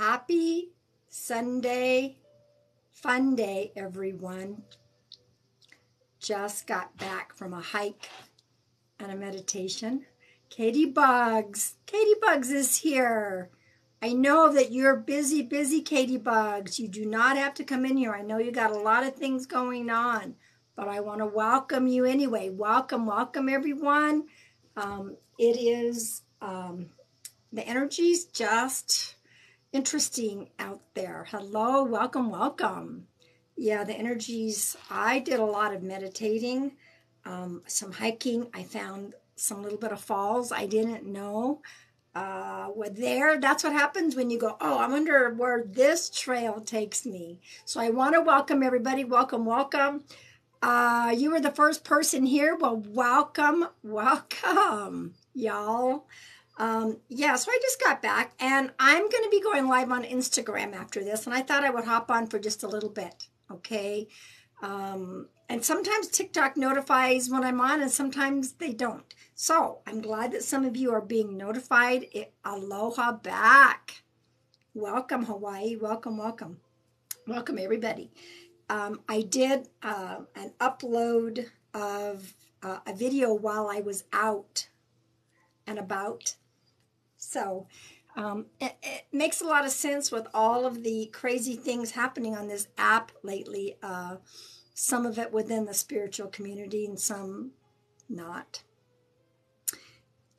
Happy Sunday, fun day, everyone. Just got back from a hike and a meditation. Katie Bugs, Katie Bugs is here. I know that you're busy, busy, Katie Bugs. You do not have to come in here. I know you got a lot of things going on, but I want to welcome you anyway. Welcome, welcome, everyone. Um, it is, um, the energy's just interesting out there. Hello, welcome, welcome. Yeah, the energies, I did a lot of meditating, um, some hiking. I found some little bit of falls I didn't know uh, were there. That's what happens when you go, oh, I wonder where this trail takes me. So I want to welcome everybody. Welcome, welcome. Uh, you were the first person here. Well, welcome, welcome, y'all. Um, yeah, so I just got back and I'm going to be going live on Instagram after this. And I thought I would hop on for just a little bit. Okay. Um, and sometimes TikTok notifies when I'm on and sometimes they don't. So I'm glad that some of you are being notified. It, aloha back. Welcome, Hawaii. Welcome, welcome. Welcome, everybody. Um, I did uh, an upload of uh, a video while I was out and about. So um, it, it, makes a lot of sense with all of the crazy things happening on this app lately. Uh, some of it within the spiritual community and some not.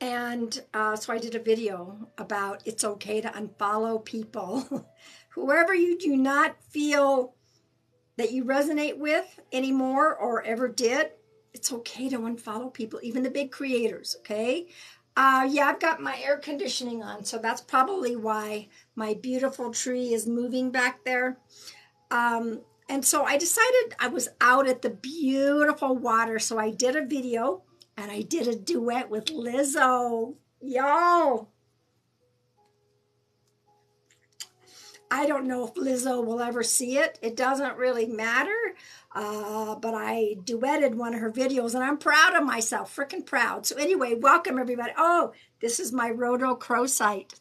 And uh, so I did a video about it's okay to unfollow people. Whoever you do not feel that you resonate with anymore or ever did, it's okay to unfollow people, even the big creators, okay? Uh, yeah, I've got my air conditioning on, so that's probably why my beautiful tree is moving back there. Um, and so I decided I was out at the beautiful water, so I did a video and I did a duet with Lizzo. Y'all. I don't know if Lizzo will ever see it. It doesn't really matter. Uh, but I duetted one of her videos and I'm proud of myself, freaking proud. So, anyway, welcome everybody. Oh, this is my rhodochrosite.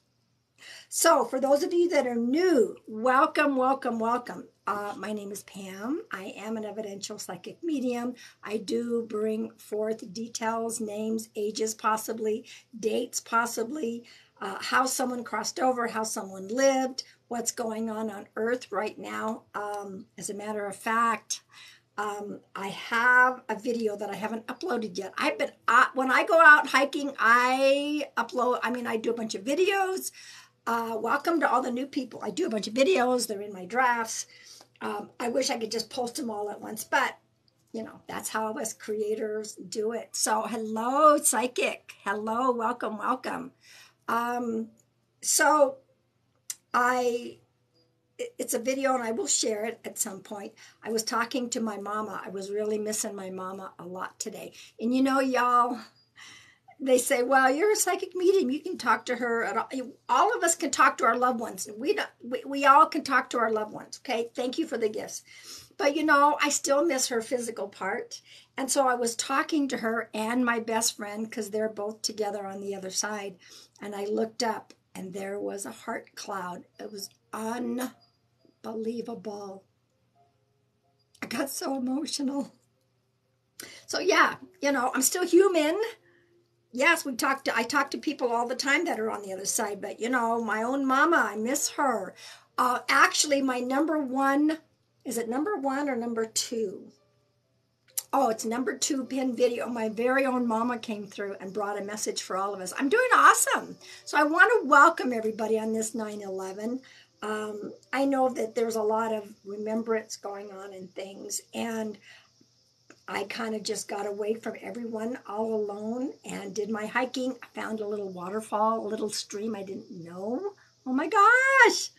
So, for those of you that are new, welcome, welcome, welcome. Uh, my name is Pam. I am an evidential psychic medium. I do bring forth details, names, ages, possibly, dates, possibly, uh, how someone crossed over, how someone lived, what's going on on Earth right now. Um, as a matter of fact, um, I have a video that I haven't uploaded yet. I've been, uh, when I go out hiking, I upload, I mean, I do a bunch of videos. Uh, welcome to all the new people. I do a bunch of videos. They're in my drafts. Um, I wish I could just post them all at once, but you know, that's how us creators do it. So, hello, psychic. Hello, welcome, welcome. Um, so, I, it's a video and I will share it at some point. I was talking to my mama. I was really missing my mama a lot today. And you know, y'all, they say, "Well, you're a psychic medium. You can talk to her. All. all of us can talk to our loved ones. We, don't, we we all can talk to our loved ones. Okay, thank you for the gifts. But you know, I still miss her physical part, and so I was talking to her and my best friend because they're both together on the other side, and I looked up and there was a heart cloud. It was unbelievable. I got so emotional. So yeah, you know, I'm still human yes, we talk to I talk to people all the time that are on the other side, but you know, my own mama, I miss her. Uh, actually, my number one is it number one or number two? Oh, it's number two pin video. My very own mama came through and brought a message for all of us. I'm doing awesome. So I want to welcome everybody on this 9 11. Um, I know that there's a lot of remembrance going on and things. And I kind of just got away from everyone all alone and did my hiking. I found a little waterfall, a little stream I didn't know. Oh my gosh.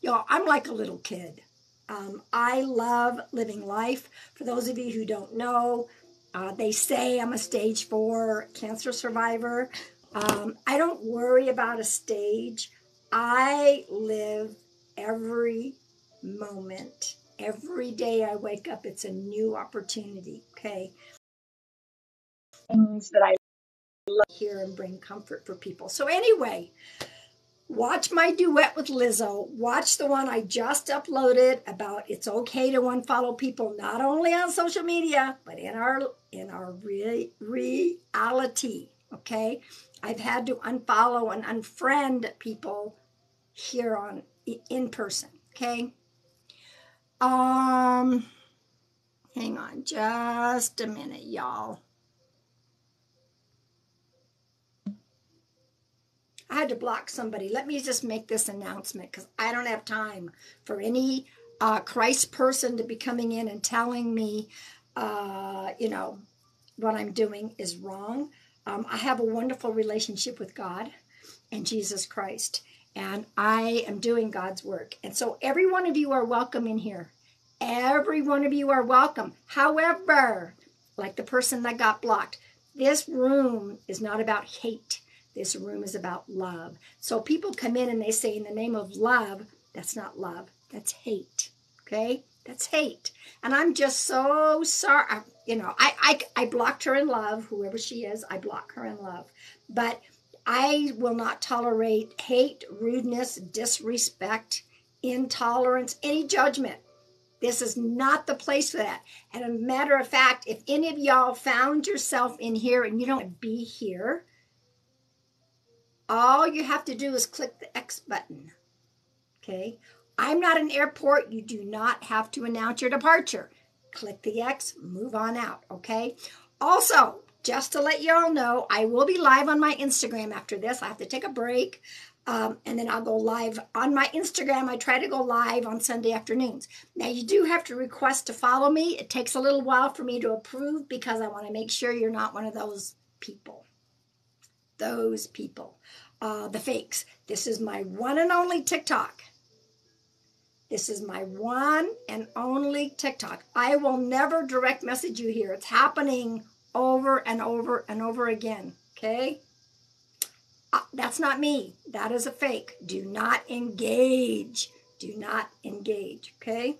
Y'all, I'm like a little kid. Um, I love living life. For those of you who don't know, uh, they say I'm a stage four cancer survivor. Um, I don't worry about a stage. I live every moment Every day I wake up, it's a new opportunity, okay? Things that I love here and bring comfort for people. So, anyway, watch my duet with Lizzo. Watch the one I just uploaded about it's okay to unfollow people not only on social media but in our in our re- reality. Okay, I've had to unfollow and unfriend people here on in person. Okay. Um, hang on just a minute, y'all. I had to block somebody. Let me just make this announcement because I don't have time for any uh, Christ person to be coming in and telling me, uh, you know, what I'm doing is wrong. Um, I have a wonderful relationship with God and Jesus Christ, and I am doing God's work. And so every one of you are welcome in here. Every one of you are welcome. However, like the person that got blocked, this room is not about hate. This room is about love. So people come in and they say, in the name of love, that's not love, that's hate. Okay? That's hate. And I'm just so sorry. You know, I, I, I blocked her in love, whoever she is, I block her in love. But I will not tolerate hate, rudeness, disrespect, intolerance, any judgment. This is not the place for that. And a matter of fact, if any of y'all found yourself in here and you don't be here, all you have to do is click the X button. Okay. I'm not an airport. You do not have to announce your departure. Click the X, move on out. Okay. Also, just to let you all know, I will be live on my Instagram after this. I have to take a break. Um, and then I'll go live on my Instagram. I try to go live on Sunday afternoons. Now, you do have to request to follow me. It takes a little while for me to approve because I want to make sure you're not one of those people. Those people, uh, the fakes. This is my one and only TikTok. This is my one and only TikTok. I will never direct message you here. It's happening over and over and over again. Okay? Uh, that's not me. That is a fake. Do not engage. Do not engage. Okay?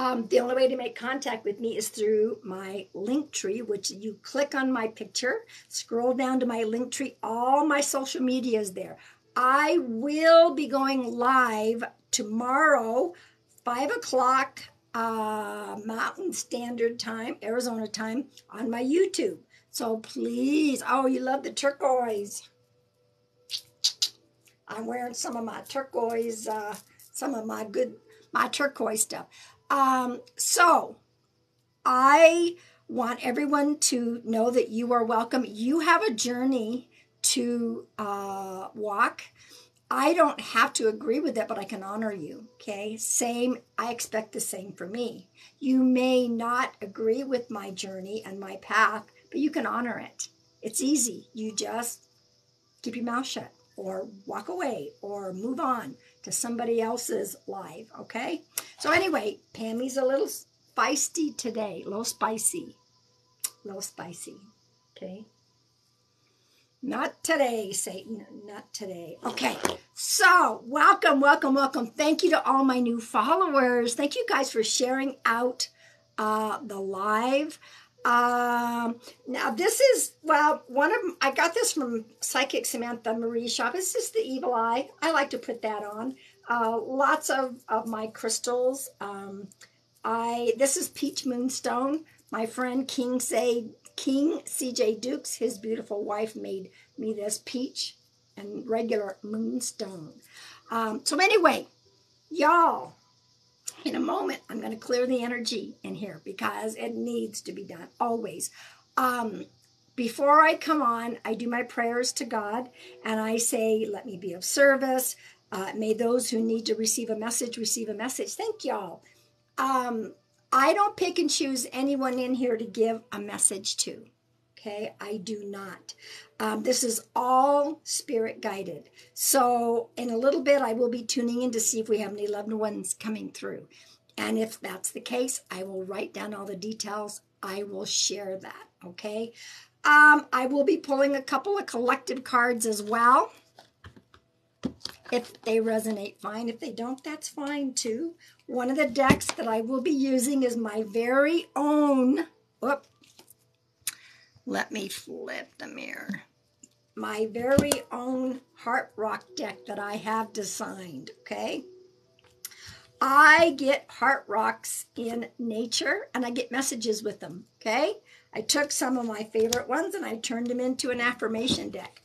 Um, the only way to make contact with me is through my link tree, which you click on my picture, scroll down to my link tree. All my social media is there. I will be going live tomorrow, 5 o'clock uh, Mountain Standard Time, Arizona time, on my YouTube. So please, oh, you love the turquoise. I'm wearing some of my turquoise, uh, some of my good, my turquoise stuff. Um, so I want everyone to know that you are welcome. You have a journey to uh, walk. I don't have to agree with it, but I can honor you. Okay. Same, I expect the same for me. You may not agree with my journey and my path, but you can honor it. It's easy. You just keep your mouth shut or walk away or move on to somebody else's life. Okay. So, anyway, Pammy's a little feisty today, a little spicy. A little spicy. Okay. Not today, Satan. Not today. Okay. So, welcome, welcome, welcome. Thank you to all my new followers. Thank you guys for sharing out uh, the live. Um, now, this is, well, one of I got this from Psychic Samantha Marie Shop. This is the evil eye. I like to put that on. Uh, lots of, of my crystals. Um, I This is Peach Moonstone. My friend King Say King C.J. Dukes, his beautiful wife, made me this peach and regular moonstone. Um, so anyway, y'all, in a moment, I'm going to clear the energy in here because it needs to be done always. Um, before I come on, I do my prayers to God and I say, let me be of service. Uh, may those who need to receive a message receive a message. Thank y'all. Um, I don't pick and choose anyone in here to give a message to. Okay, I do not. Um, this is all spirit guided. So, in a little bit, I will be tuning in to see if we have any loved ones coming through. And if that's the case, I will write down all the details. I will share that. Okay. Um, I will be pulling a couple of collective cards as well. If they resonate, fine. If they don't, that's fine too. One of the decks that I will be using is my very own. Whoop. Let me flip the mirror. my very own heart rock deck that I have designed, okay? I get heart rocks in nature and I get messages with them, okay? I took some of my favorite ones and I turned them into an affirmation deck.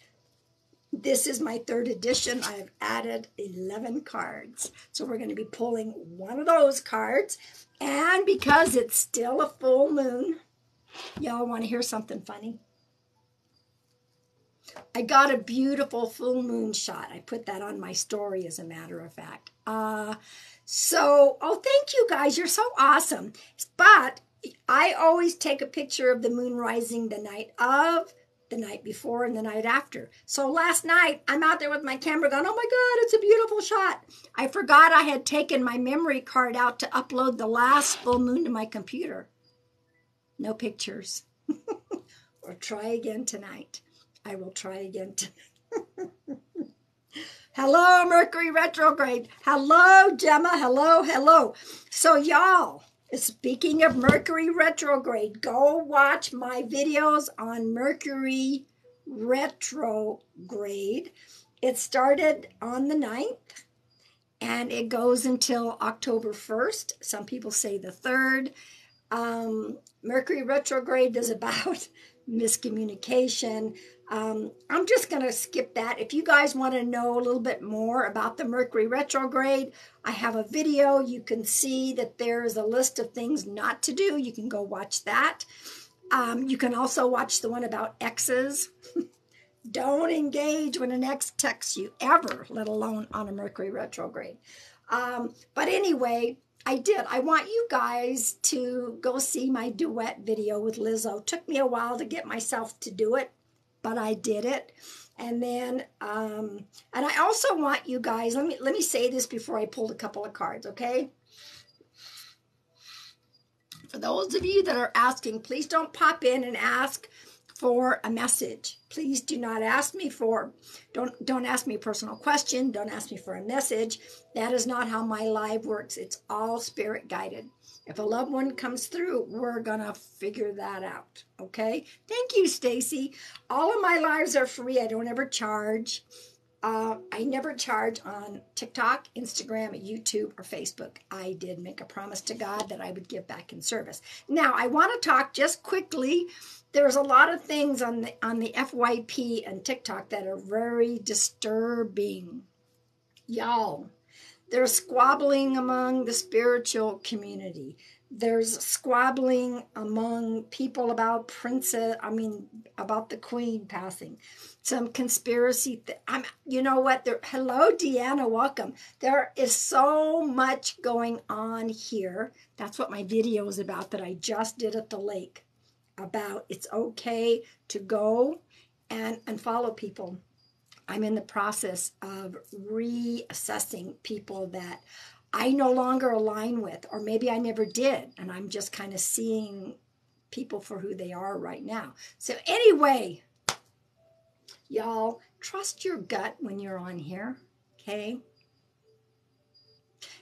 This is my third edition. I have added 11 cards. So we're going to be pulling one of those cards. And because it's still a full moon, y'all want to hear something funny? I got a beautiful full moon shot. I put that on my story, as a matter of fact. Uh, so, oh, thank you guys. You're so awesome. But I always take a picture of the moon rising the night of, the night before, and the night after. So last night, I'm out there with my camera going, oh my God, it's a beautiful shot. I forgot I had taken my memory card out to upload the last full moon to my computer. No pictures. or try again tonight. I will try again tonight. hello, Mercury retrograde. Hello, Gemma. Hello, hello. So, y'all, Speaking of Mercury retrograde, go watch my videos on Mercury retrograde. It started on the 9th and it goes until October 1st. Some people say the 3rd. Um, Mercury retrograde is about miscommunication, um, I'm just going to skip that. If you guys want to know a little bit more about the Mercury retrograde, I have a video. You can see that there is a list of things not to do. You can go watch that. Um, you can also watch the one about exes. Don't engage when an ex texts you ever, let alone on a Mercury retrograde. Um, but anyway, I did. I want you guys to go see my duet video with Lizzo. Took me a while to get myself to do it but I did it. And then, um, and I also want you guys, let me, let me say this before I pulled a couple of cards, okay? For those of you that are asking, please don't pop in and ask for a message. Please do not ask me for, don't, don't ask me a personal question. Don't ask me for a message. That is not how my live works. It's all spirit guided. If a loved one comes through, we're going to figure that out. Okay. Thank you, Stacy. All of my lives are free. I don't ever charge. Uh, I never charge on TikTok, Instagram, YouTube, or Facebook. I did make a promise to God that I would give back in service. Now, I want to talk just quickly. There's a lot of things on the on the FYP and TikTok that are very disturbing. Y'all, there's squabbling among the spiritual community. There's squabbling among people about princess, I mean, about the queen passing. Some conspiracy. Th- I'm, you know what? There, hello, Deanna. Welcome. There is so much going on here. That's what my video is about that I just did at the lake. About it's okay to go and and follow people I'm in the process of reassessing people that I no longer align with, or maybe I never did, and I'm just kind of seeing people for who they are right now. So, anyway, y'all, trust your gut when you're on here, okay?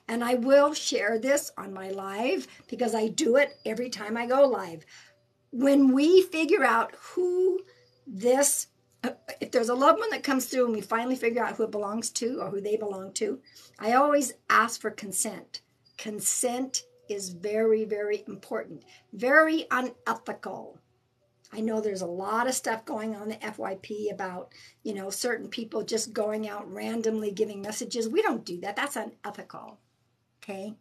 And I will share this on my live because I do it every time I go live. When we figure out who this if there's a loved one that comes through and we finally figure out who it belongs to or who they belong to, I always ask for consent. Consent is very, very important, very unethical. I know there's a lot of stuff going on the FYP about, you know, certain people just going out randomly giving messages. We don't do that. That's unethical. Okay?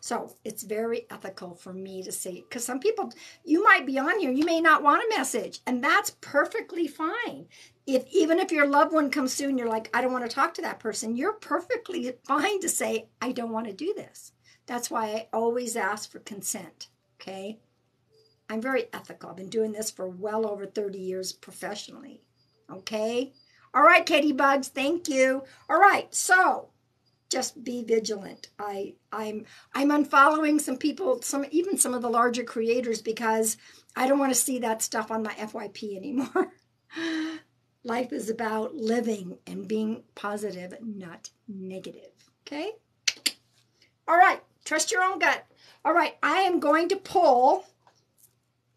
So it's very ethical for me to say, because some people, you might be on here, you may not want a message, and that's perfectly fine. If even if your loved one comes soon, you're like, I don't want to talk to that person, you're perfectly fine to say, I don't want to do this. That's why I always ask for consent. Okay. I'm very ethical. I've been doing this for well over 30 years professionally. Okay. All right, Katie Bugs, thank you. All right, so just be vigilant. I I'm I'm unfollowing some people, some even some of the larger creators because I don't want to see that stuff on my FYP anymore. Life is about living and being positive, not negative. Okay? All right, trust your own gut. All right, I am going to pull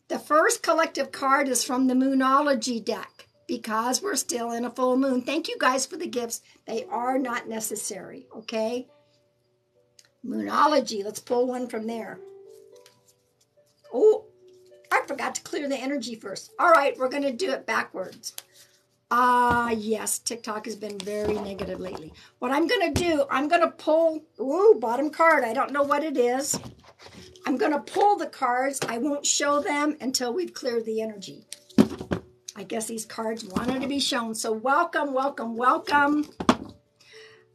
the first collective card is from the Moonology deck. Because we're still in a full moon. Thank you guys for the gifts. They are not necessary, okay? Moonology. Let's pull one from there. Oh, I forgot to clear the energy first. All right, we're going to do it backwards. Ah, uh, yes, TikTok has been very negative lately. What I'm going to do, I'm going to pull, ooh, bottom card. I don't know what it is. I'm going to pull the cards. I won't show them until we've cleared the energy. I guess these cards wanted to be shown. So welcome, welcome, welcome.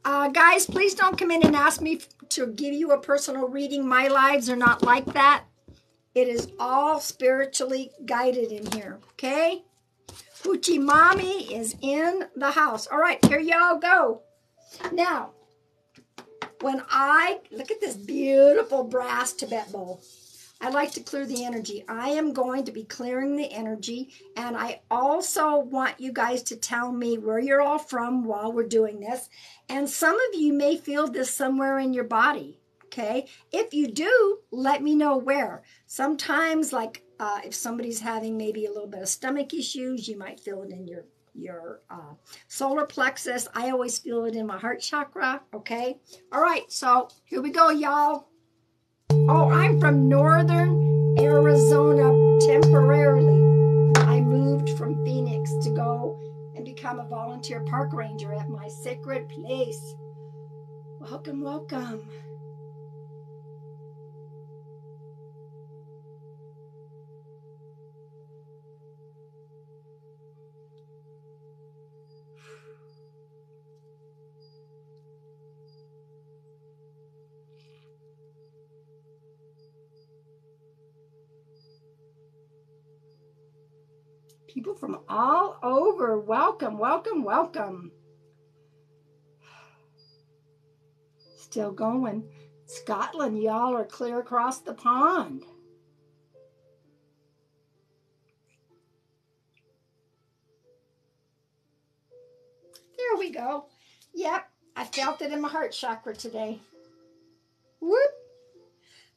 Uh, guys, please don't come in and ask me to give you a personal reading. My lives are not like that. It is all spiritually guided in here, okay? Poochie Mommy is in the house. All right, here y'all go. Now, when I, look at this beautiful brass Tibet bowl. I like to clear the energy. I am going to be clearing the energy, and I also want you guys to tell me where you're all from while we're doing this. And some of you may feel this somewhere in your body, okay? If you do, let me know where. Sometimes, like uh, if somebody's having maybe a little bit of stomach issues, you might feel it in your your uh, solar plexus. I always feel it in my heart chakra. Okay. All right. So here we go, y'all. Oh, I'm from northern Arizona temporarily. I moved from Phoenix to go and become a volunteer park ranger at my sacred place. Welcome, welcome. From all over. Welcome, welcome, welcome. Still going. Scotland, y'all are clear across the pond. There we go. Yep, I felt it in my heart chakra today. Whoop.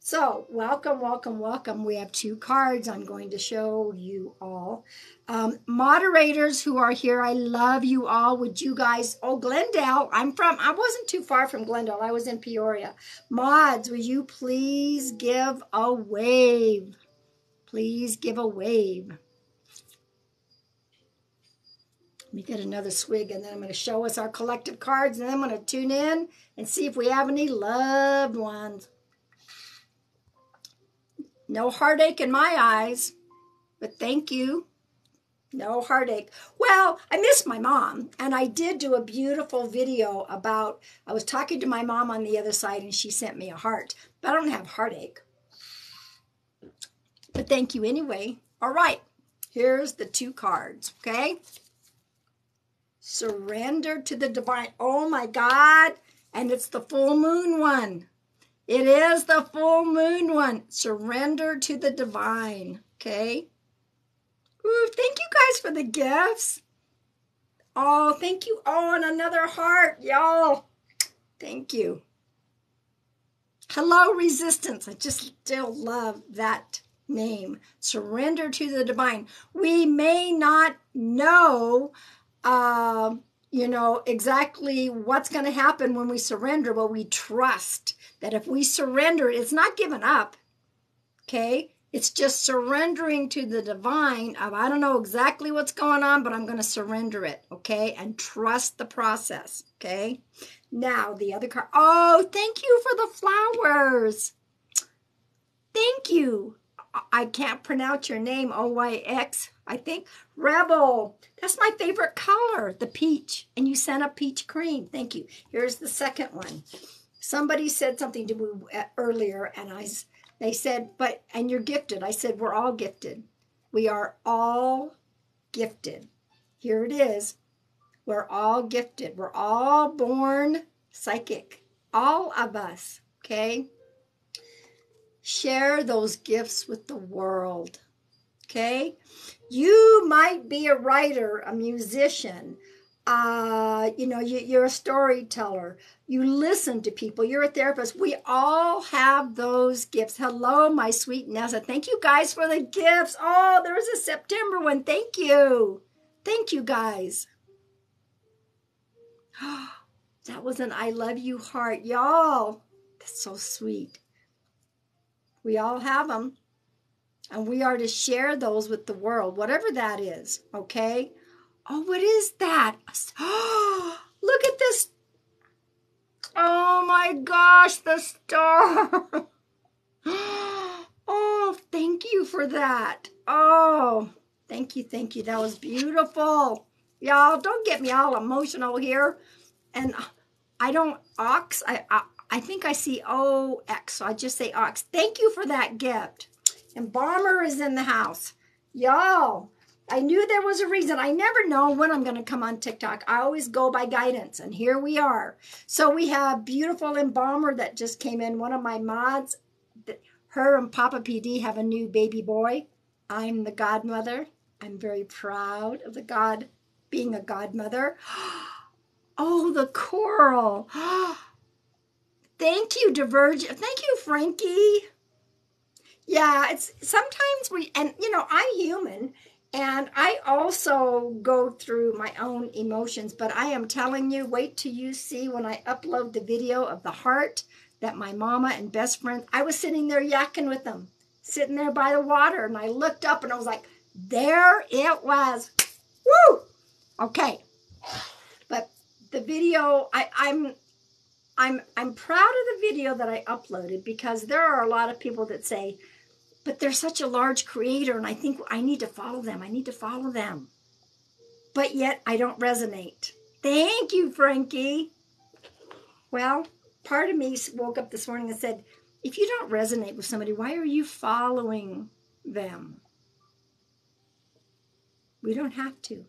So, welcome, welcome, welcome. We have two cards I'm going to show you all. Um, moderators who are here, I love you all. Would you guys, oh, Glendale, I'm from, I wasn't too far from Glendale. I was in Peoria. Mods, will you please give a wave? Please give a wave. Let me get another swig and then I'm going to show us our collective cards and then I'm going to tune in and see if we have any loved ones. No heartache in my eyes, but thank you. No heartache. Well, I miss my mom, and I did do a beautiful video about. I was talking to my mom on the other side, and she sent me a heart, but I don't have heartache. But thank you anyway. All right, here's the two cards, okay? Surrender to the divine. Oh my God, and it's the full moon one. It is the full moon one. Surrender to the divine. Okay. Ooh, thank you guys for the gifts. Oh, thank you. Oh, and another heart, y'all. Thank you. Hello, resistance. I just still love that name. Surrender to the divine. We may not know. Uh, you know, exactly what's going to happen when we surrender, well we trust that if we surrender, it's not giving up. Okay? It's just surrendering to the divine of I don't know exactly what's going on, but I'm going to surrender it, okay? And trust the process, okay? Now, the other card. Oh, thank you for the flowers. Thank you. I can't pronounce your name, O-Y-X. I think Rebel. That's my favorite color, the peach. And you sent a peach cream. Thank you. Here's the second one. Somebody said something to me uh, earlier, and I they said, "But and you're gifted." I said, "We're all gifted. We are all gifted." Here it is. We're all gifted. We're all born psychic. All of us. Okay. Share those gifts with the world. Okay. You might be a writer, a musician, uh, you know, you, are a storyteller. You listen to people. You're a therapist. We all have those gifts. Hello, my sweet Nessa. Thank you guys for the gifts. Oh, there was a September one. Thank you. Thank you guys. That was an I love you heart. Y'all, that's so sweet. We all have them. And we are to share those with the world, whatever that is, okay? Oh, what is that? Oh, look at this. Oh my gosh, the star. Oh, thank you for that. Oh, thank you, thank you. That was beautiful. Y'all, don't get me all emotional here. And I don't, ox, I, I, I think I see O-X, so I just say ox. Thank you for that gift. And Bomber is in the house. Y'all, I knew there was a reason. I never know when I'm going to come on TikTok. I always go by guidance, and here we are. So we have beautiful embalmer that just came in. One of my mods, her and Papa PD have a new baby boy. I'm the godmother. I'm very proud of the God being a godmother. Oh, the coral. Thank you, Divergent. Thank you, Frankie. Yeah, it's sometimes we, and you know, I'm human and I also go through my own emotions, but I am telling you, wait till you see when I upload the video of the heart that my mama and best friend, I was sitting there yakking with them, sitting there by the water, and I looked up and I was like, there it was. Woo! Okay. But the video, I, I'm I'm I'm proud of the video that I uploaded because there are a lot of people that say, but they're such a large creator and I think I need to follow them. I need to follow them. But yet I don't resonate. Thank you, Frankie. Well, part of me woke up this morning and said, if you don't resonate with somebody, why are you following them? We don't have to.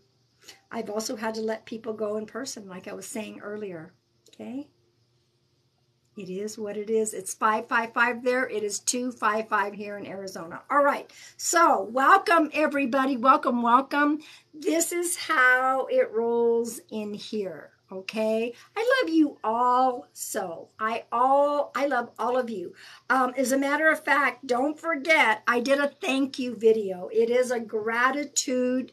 I've also had to let people go in person, like I was saying earlier. Okay? It is what it is. It's 555 there. It is 255 here in Arizona. All right. So, welcome everybody. Welcome, welcome. This is how it rolls in here okay i love you all so i all i love all of you um, as a matter of fact don't forget i did a thank you video it is a gratitude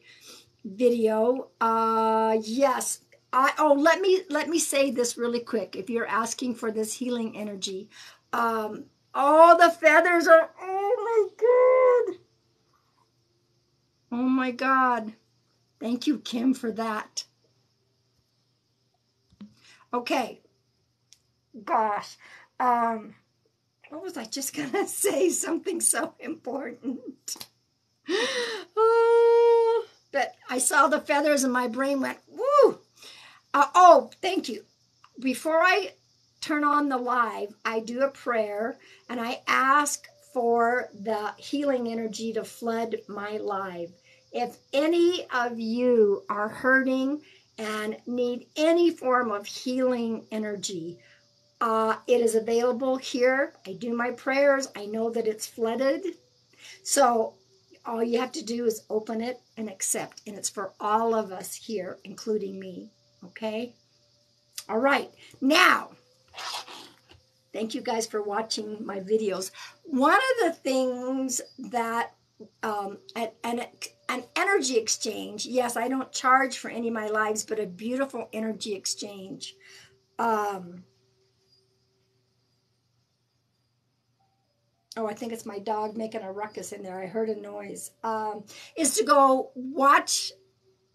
video uh yes i oh let me let me say this really quick if you're asking for this healing energy um all the feathers are oh my god oh my god thank you kim for that Okay. Gosh. Um, what was I just going to say? Something so important. oh, but I saw the feathers and my brain went, woo. Uh, oh, thank you. Before I turn on the live, I do a prayer and I ask for the healing energy to flood my live. If any of you are hurting and need any form of healing energy, uh, it is available here. I do my prayers. I know that it's flooded. So all you have to do is open it and accept. And it's for all of us here, including me. Okay? All right. Now, thank you guys for watching my videos. One of the things that um, and, and an energy exchange. Yes, I don't charge for any of my lives, but a beautiful energy exchange. Um, oh, I think it's my dog making a ruckus in there. I heard a noise. Um, is to go watch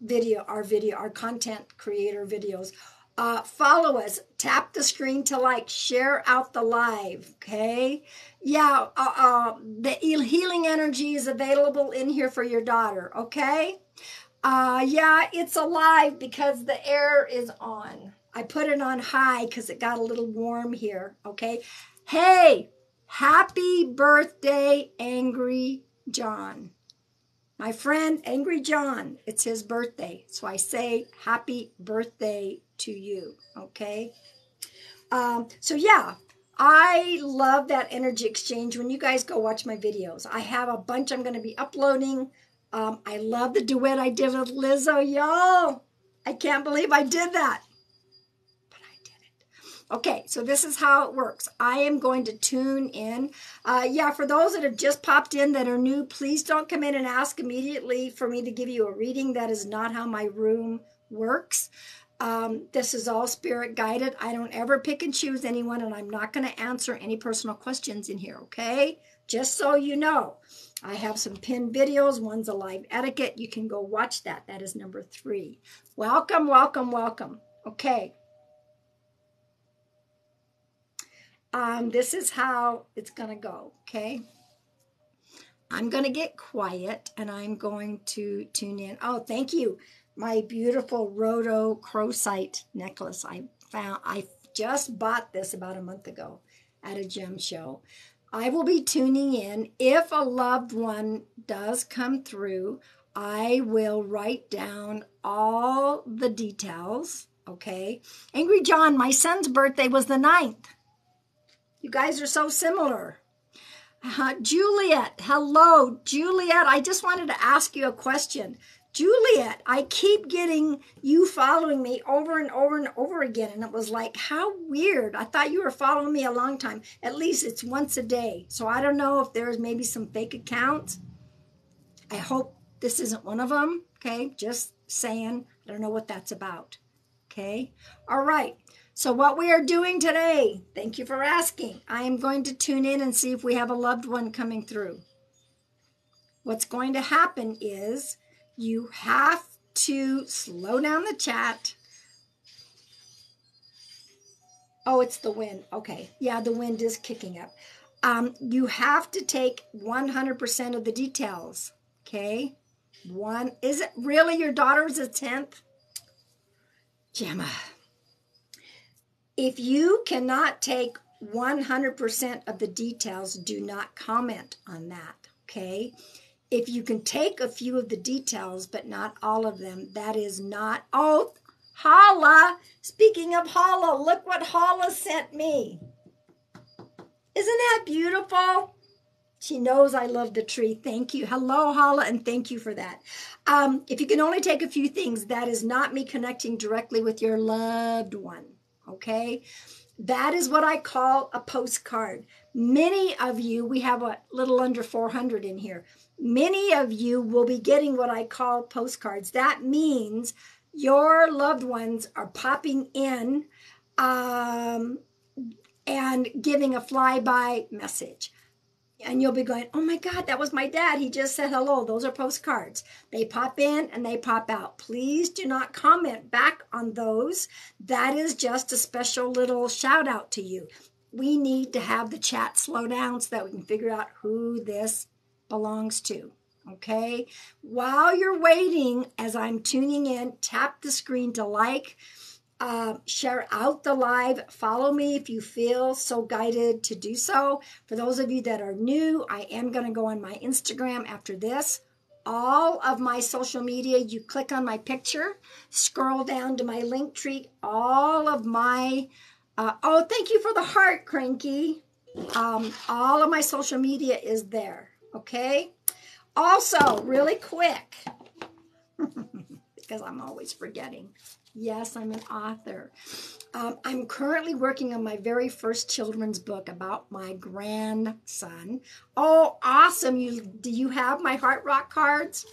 video, our video, our content creator videos uh, follow us. Tap the screen to like, share out the live. Okay. Yeah. Uh, uh, the healing energy is available in here for your daughter. Okay. Uh, yeah, it's alive because the air is on. I put it on high because it got a little warm here. Okay. Hey, happy birthday, Angry John. My friend, Angry John, it's his birthday. So I say happy birthday to you. Okay. Um, so yeah, I love that energy exchange. When you guys go watch my videos, I have a bunch I'm going to be uploading. Um, I love the duet I did with Lizzo, y'all. I can't believe I did that. But I did it. Okay, so this is how it works. I am going to tune in. Uh, yeah, for those that have just popped in that are new, please don't come in and ask immediately for me to give you a reading. That is not how my room works. Um, this is all spirit guided. I don't ever pick and choose anyone, and I'm not going to answer any personal questions in here, okay? Just so you know. I have some pinned videos. One's a live etiquette. You can go watch that. That is number three. Welcome, welcome, welcome. Okay. Um, this is how it's going to go, okay? I'm going to get quiet and I'm going to tune in. Oh, thank you. My beautiful rhodochrosite necklace. I found, I just bought this about a month ago at a gem show. I will be tuning in. If a loved one does come through, I will write down all the details. Okay. Angry John, my son's birthday was the 9th. You guys are so similar. Uh, Juliet, hello. Juliet, I just wanted to ask you a question. Juliet, I keep getting you following me over and over and over again. And it was like, how weird. I thought you were following me a long time. At least it's once a day. So I don't know if there's maybe some fake accounts. I hope this isn't one of them. Okay. Just saying. I don't know what that's about. Okay. All right. So, what we are doing today, thank you for asking. I am going to tune in and see if we have a loved one coming through. What's going to happen is you have to slow down the chat. Oh, it's the wind. Okay. Yeah, the wind is kicking up. Um, you have to take 100% of the details. Okay. One. Is it really your daughter's a 10th? Gemma. If you cannot take 100% of the details, do not comment on that. Okay if you can take a few of the details, but not all of them, that is not. Oh, Hala! Speaking of Hala, look what Hala sent me. Isn't that beautiful? She knows I love the tree. Thank you. Hello, Hala, and thank you for that. Um, if you can only take a few things, that is not me connecting directly with your loved one. Okay? That is what I call a postcard. Many of you, we have a little under 400 in here many of you will be getting what I call postcards. That means your loved ones are popping in um, and giving a flyby message. And you'll be going, oh my God, that was my dad. He just said hello. Those are postcards. They pop in and they pop out. Please do not comment back on those. That is just a special little shout out to you. We need to have the chat slow down so that we can figure out who this belongs to. Okay. While you're waiting, as I'm tuning in, tap the screen to like, uh, share out the live. Follow me if you feel so guided to do so. For those of you that are new, I am going to go on my Instagram after this. All of my social media, you click on my picture, scroll down to my link tree. All of my, uh, oh, thank you for the heart, Cranky. Um, all of my social media is there okay? Also, really quick, because I'm always forgetting. Yes, I'm an author. Um, I'm currently working on my very first children's book about my grandson. Oh, awesome! You do you have my Heart Rock cards?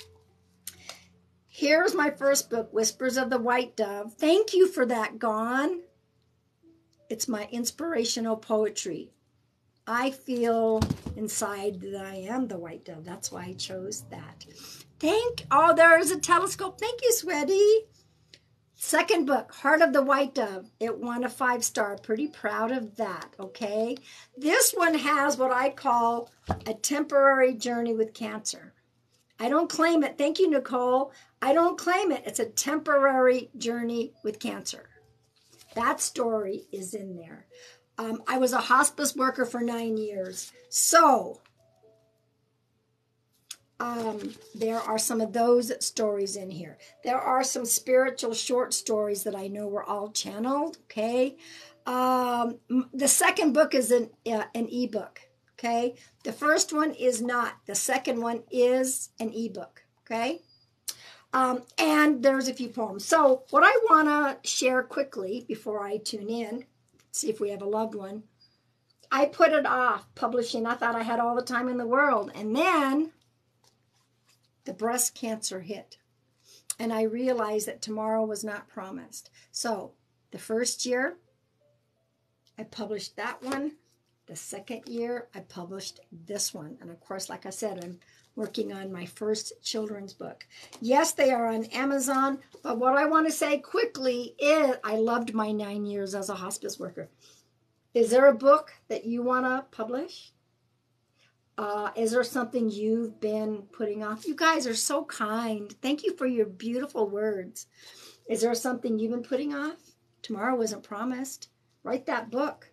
Here's my first book, Whispers of the White Dove. Thank you for that, Gone. It's my inspirational poetry. I feel inside that I am the white dove. That's why I chose that. Thank, oh, there's a telescope. Thank you, Sweaty. Second book, Heart of the White Dove. It won a five star. Pretty proud of that, okay? This one has what I call a temporary journey with cancer. I don't claim it. Thank you, Nicole. I don't claim it. It's a temporary journey with cancer. That story is in there. Um, I was a hospice worker for nine years. So, um, there are some of those stories in here. There are some spiritual short stories that I know were all channeled. Okay. Um, the second book is an, uh, an ebook. Okay. The first one is not. The second one is an ebook. Okay. Um, and there's a few poems. So, what I want to share quickly before I tune in see if we have a loved one. I put it off publishing. I thought I had all the time in the world. And then the breast cancer hit. And I realized that tomorrow was not promised. So the first year, I published that one. The second year, I published this one. And of course, like I said, I'm working on my first children's book. Yes, they are on Amazon, but what I want to say quickly is I loved my nine years as a hospice worker. Is there a book that you want to publish? Uh, is there something you've been putting off? You guys are so kind. Thank you for your beautiful words. Is there something you've been putting off? Tomorrow wasn't promised. Write that book.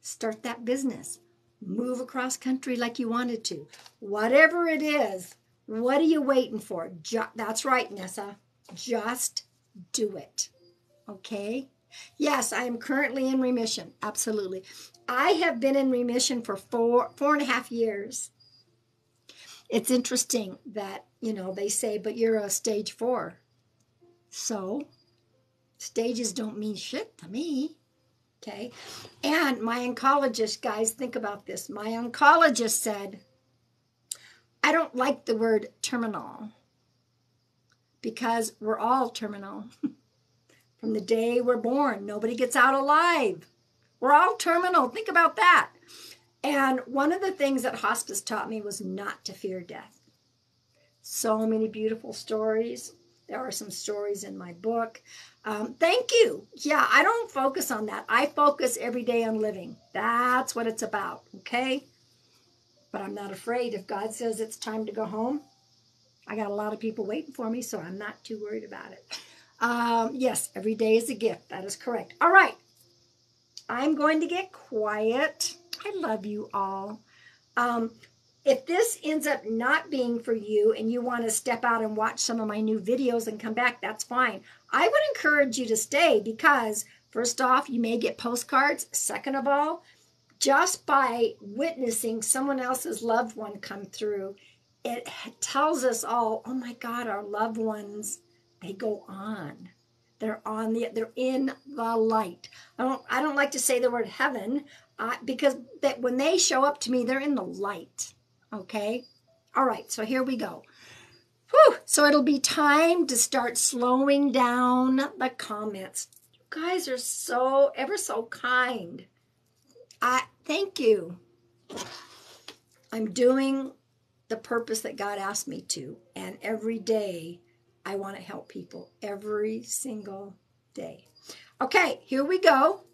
Start that business move across country like you wanted to. Whatever it is, what are you waiting for? That's right, Nessa. Just do it. Okay? Yes, I am currently in remission. Absolutely. I have been in remission for four four and a half years. It's interesting that, you know, they say, but you're a stage four. So stages don't mean shit to me. Okay. And my oncologist, guys, think about this. My oncologist said, I don't like the word terminal because we're all terminal. From the day we're born, nobody gets out alive. We're all terminal. Think about that. And one of the things that hospice taught me was not to fear death. So many beautiful stories. There are some stories in my book. Um, thank you. Yeah, I don't focus on that. I focus every day on living. That's what it's about, okay? But I'm not afraid. If God says it's time to go home, I got a lot of people waiting for me, so I'm not too worried about it. Um, yes, every day is a gift. That is correct. All right. I'm going to get quiet. I love you all. Um, if this ends up not being for you and you want to step out and watch some of my new videos and come back, that's fine. I would encourage you to stay because, first off, you may get postcards. Second of all, just by witnessing someone else's loved one come through, it tells us all, oh my God, our loved ones, they go on. They're on the, they're in the light. I don't, I don't like to say the word heaven uh, because that when they show up to me, they're in the light. Okay. All right. So here we go. Whew. So it'll be time to start slowing down the comments. You guys are so ever so kind. I thank you. I'm doing the purpose that God asked me to, and every day I want to help people every single day. Okay, here we go.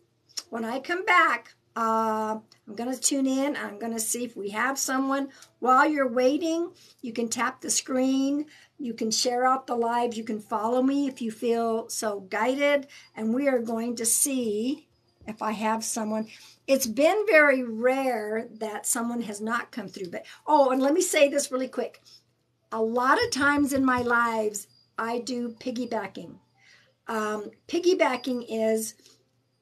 When I come back, uh, I'm going to tune in. I'm going to see if we have someone. While you're waiting, you can tap the screen. You can share out the lives. You can follow me if you feel so guided. And we are going to see if I have someone. It's been very rare that someone has not come through. But oh, and let me say this really quick. A lot of times in my lives, I do piggybacking. Um, piggybacking is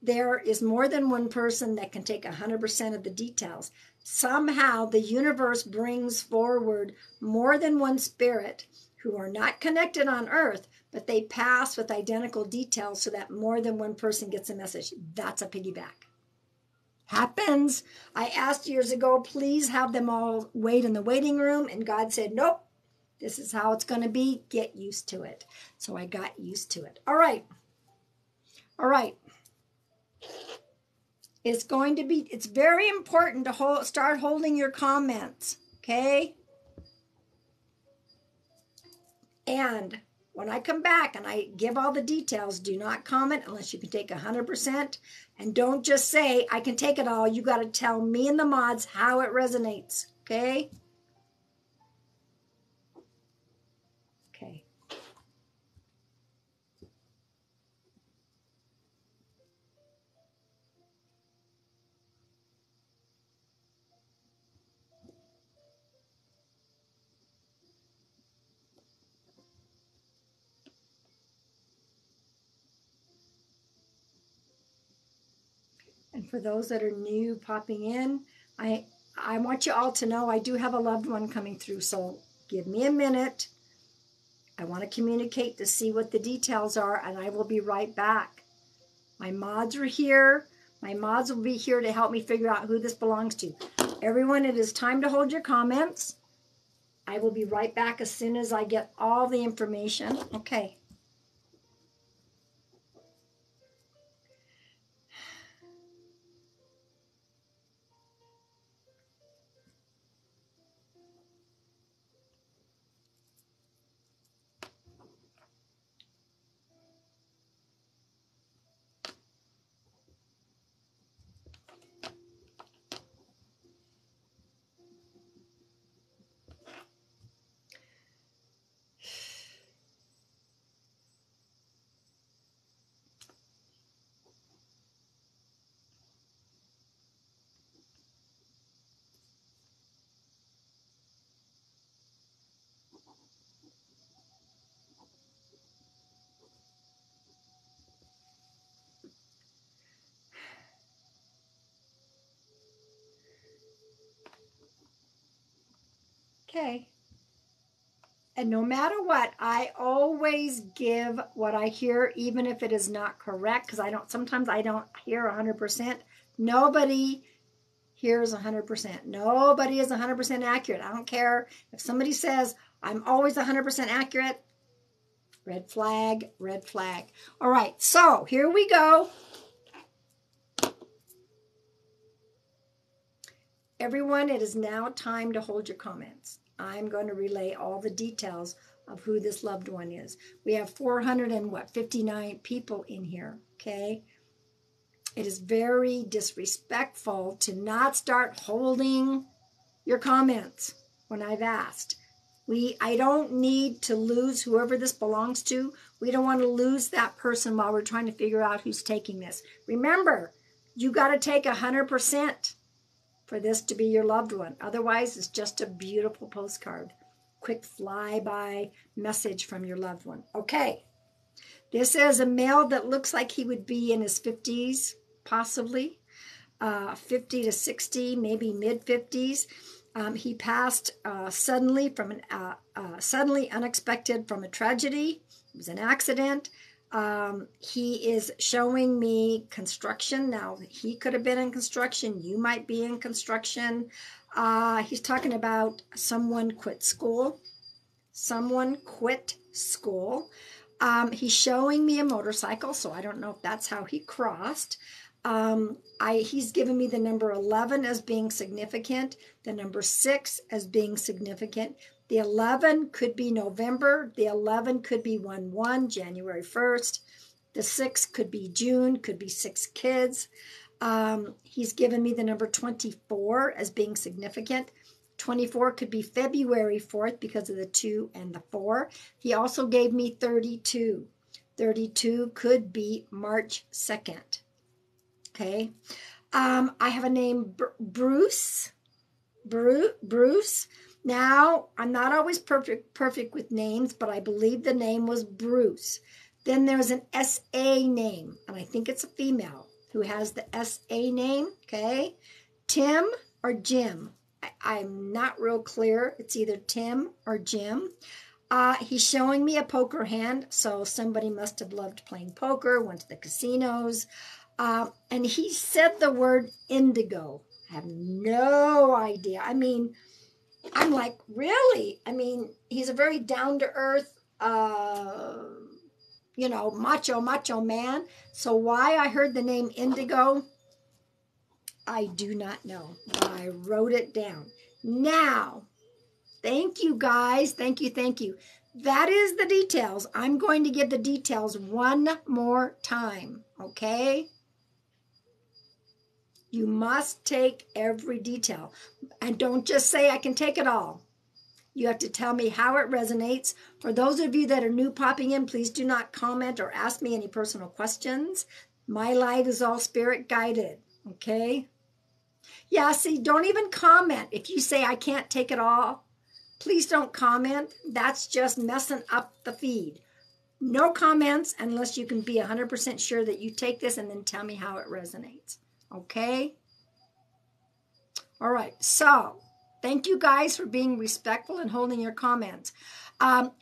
there is more than one person that can take 100% of the details. Somehow the universe brings forward more than one spirit who are not connected on earth, but they pass with identical details so that more than one person gets a message. That's a piggyback. Happens. I asked years ago, please have them all wait in the waiting room, and God said, nope, this is how it's going to be. Get used to it. So I got used to it. All right. All right. It's going to be, it's very important to hold, start holding your comments, okay? And when I come back and I give all the details, do not comment unless you can take 100%. And don't just say, I can take it all. You got to tell me and the mods how it resonates, okay? And for those that are new popping in, I I want you all to know I do have a loved one coming through, so give me a minute. I want to communicate to see what the details are, and I will be right back. My mods are here. My mods will be here to help me figure out who this belongs to. Everyone, it is time to hold your comments. I will be right back as soon as I get all the information. Okay. Okay. And no matter what, I always give what I hear, even if it is not correct, because I don't, sometimes I don't hear 100%. Nobody hears 100%. Nobody is 100% accurate. I don't care if somebody says, I'm always 100% accurate. Red flag, red flag. All right, so here we go. Everyone, it is now time to hold your comments. I'm going to relay all the details of who this loved one is. We have 400 and what, 59 people in here, okay? It is very disrespectful to not start holding your comments when I've asked. We, I don't need to lose whoever this belongs to. We don't want to lose that person while we're trying to figure out who's taking this. Remember, you got to take 100% for this to be your loved one. Otherwise, it's just a beautiful postcard. Quick flyby message from your loved one. Okay. This is a male that looks like he would be in his 50s, possibly. Uh, 50 to 60, maybe mid 50s. Um, he passed uh, suddenly from an uh, uh, suddenly unexpected from a tragedy. It was an accident. Um, he is showing me construction. Now, he could have been in construction. You might be in construction. Uh, he's talking about someone quit school. Someone quit school. Um, he's showing me a motorcycle, so I don't know if that's how he crossed. Um, I, he's given me the number 11 as being significant, the number 6 as being significant, the 11 could be November. The 11 could be 1 1, January 1st. The 6 could be June, could be six kids. Um, he's given me the number 24 as being significant. 24 could be February 4th because of the 2 and the 4. He also gave me 32. 32 could be March 2nd. Okay. Um, I have a name, Bruce. Bruce. Now, I'm not always perfect perfect with names, but I believe the name was Bruce. Then there's an SA name, and I think it's a female who has the SA name, okay? Tim or Jim. I, am not real clear. It's either Tim or Jim. Uh, he's showing me a poker hand, so somebody must have loved playing poker, went to the casinos. Uh, and he said the word indigo. I have no idea. I mean, I'm like, really? I mean, he's a very down to earth, uh, you know, macho, macho man. So why I heard the name Indigo, I do not know. But I wrote it down. Now, thank you guys. Thank you, thank you. That is the details. I'm going to give the details one more time, okay? You must take every detail. And don't just say, I can take it all. You have to tell me how it resonates. For those of you that are new popping in, please do not comment or ask me any personal questions. My light is all spirit guided, okay? Yeah, see, don't even comment. If you say, I can't take it all, please don't comment. That's just messing up the feed. No comments unless you can be 100% sure that you take this and then tell me how it resonates. Okay? All right. So, thank you guys for being respectful and holding your comments. Um,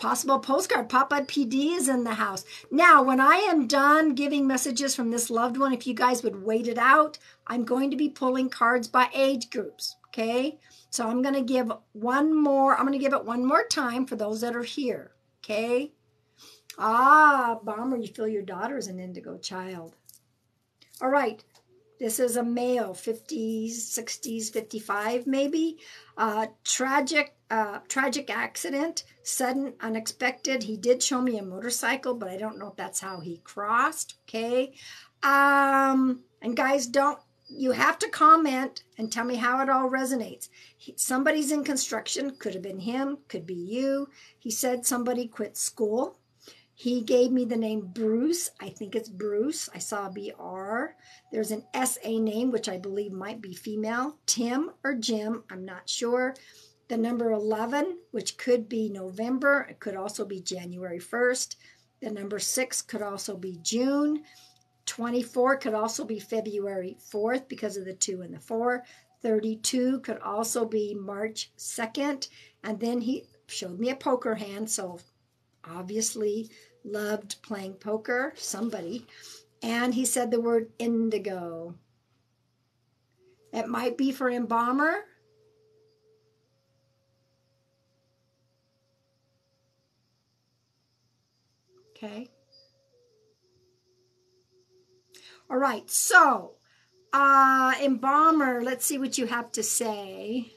Possible postcard. Papa PD is in the house. Now, when I am done giving messages from this loved one, if you guys would wait it out, I'm going to be pulling cards by age groups. Okay. So I'm going to give one more. I'm going to give it one more time for those that are here. Okay. Ah, Bomber, you feel your daughter is an indigo child. All right. This is a male, 50s, 60s, 55 maybe. Uh, tragic, uh, tragic accident, sudden, unexpected. He did show me a motorcycle, but I don't know if that's how he crossed. Okay. Um, and guys, don't you have to comment and tell me how it all resonates. He, somebody's in construction, could have been him, could be you. He said somebody quit school. He gave me the name Bruce. I think it's Bruce. I saw BR. There's an SA name, which I believe might be female. Tim or Jim, I'm not sure. The number 11, which could be November. It could also be January 1st. The number 6 could also be June. 24 could also be February 4th because of the 2 and the 4. 32 could also be March 2nd. And then he showed me a poker hand, so obviously loved playing poker, somebody, and he said the word indigo. It might be for embalmer. Okay. All right, so uh, embalmer, let's see what you have to say.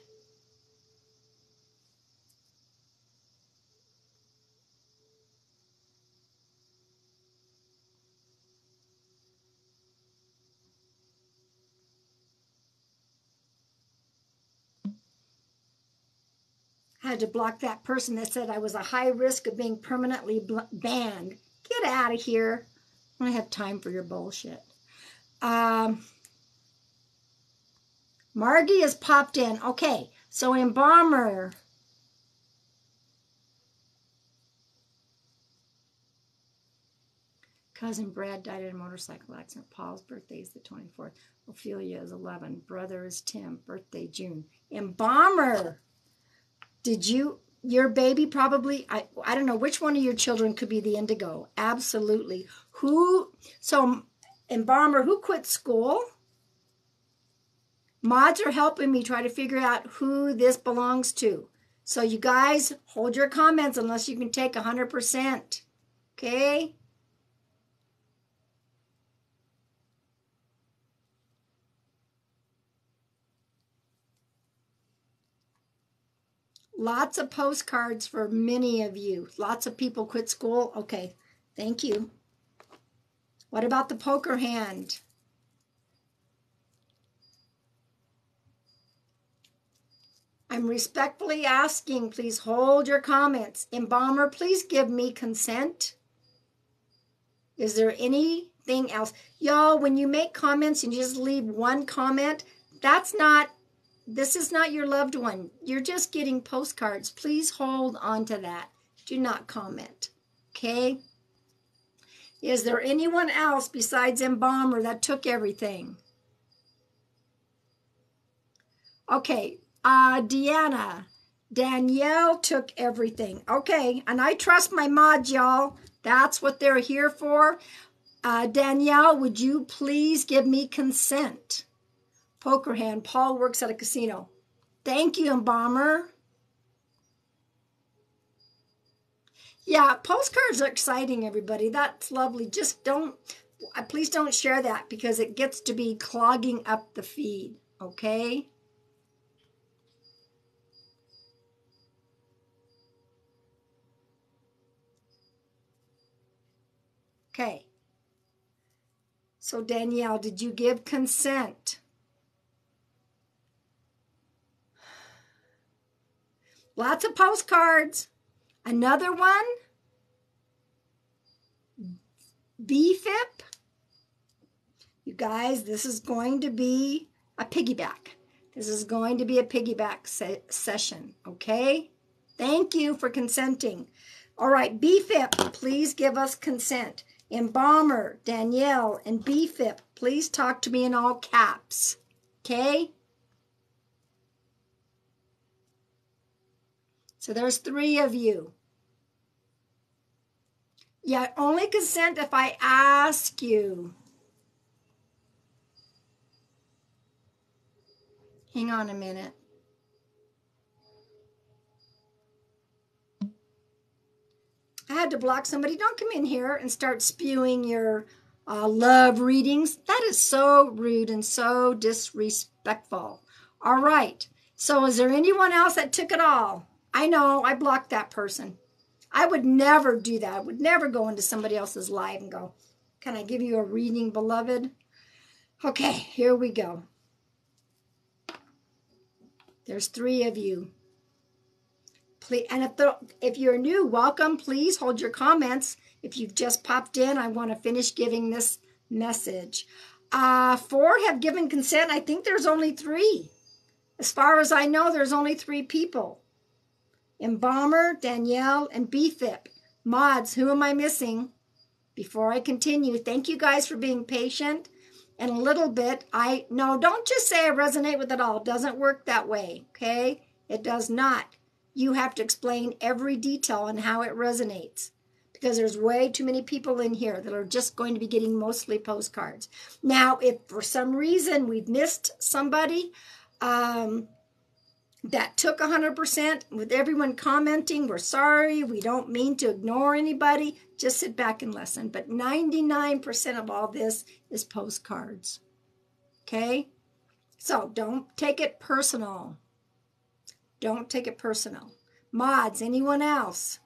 To block that person that said I was a high risk of being permanently banned. Get out of here. I don't have time for your bullshit. Um, Margie has popped in. Okay, so embalmer. Cousin Brad died in a motorcycle accident. Paul's birthday is the 24th. Ophelia is 11. Brother is Tim. Birthday June. Embalmer. Did you, your baby probably, I, I don't know, which one of your children could be the indigo? Absolutely. Who, so embalmer, who quit school? Mods are helping me try to figure out who this belongs to. So you guys hold your comments unless you can take 100%. Okay? Lots of postcards for many of you. Lots of people quit school. Okay, thank you. What about the poker hand? I'm respectfully asking, please hold your comments. Embalmer, please give me consent. Is there anything else? Y'all, when you make comments and you just leave one comment, that's not this is not your loved one. You're just getting postcards. Please hold on to that. Do not comment. Okay? Is there anyone else besides Embalmer that took everything? Okay, uh, Deanna. Danielle took everything. Okay, and I trust my mods, y'all. That's what they're here for. Uh, Danielle, would you please give me consent? Poker hand. Paul works at a casino. Thank you, Embalmer. Yeah, postcards are exciting, everybody. That's lovely. Just don't, uh, please don't share that because it gets to be clogging up the feed, okay? Okay. So, Danielle, did you give consent? Lots of postcards. Another one. BFIP. You guys, this is going to be a piggyback. This is going to be a piggyback se session, okay? Thank you for consenting. All right, BFIP, please give us consent. Embalmer, Danielle, and BFIP, please talk to me in all caps, okay? So there's three of you. Yeah, only consent if I ask you. Hang on a minute. I had to block somebody. Don't come in here and start spewing your uh, love readings. That is so rude and so disrespectful. All right. So, is there anyone else that took it all? I know I blocked that person. I would never do that. I would never go into somebody else's live and go, Can I give you a reading, beloved? Okay, here we go. There's three of you. Please, and if, the, if you're new, welcome. Please hold your comments. If you've just popped in, I want to finish giving this message. Uh, four have given consent. I think there's only three. As far as I know, there's only three people. Embalmer, Danielle, and BFIP. Mods, who am I missing? Before I continue, thank you guys for being patient. And a little bit, I, no, don't just say I resonate with it all. It doesn't work that way, okay? It does not. You have to explain every detail on how it resonates because there's way too many people in here that are just going to be getting mostly postcards. Now, if for some reason we've missed somebody, um, that took 100% with everyone commenting, we're sorry, we don't mean to ignore anybody, just sit back and listen. But 99% of all this is postcards. Okay? So don't take it personal. Don't take it personal. Mods, anyone else?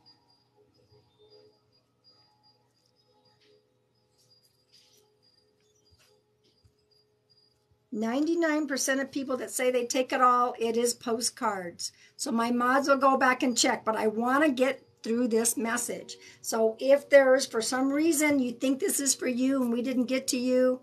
99% of people that say they take it all, it is postcards. So my mods will go back and check, but I want to get through this message. So if there's, for some reason, you think this is for you and we didn't get to you,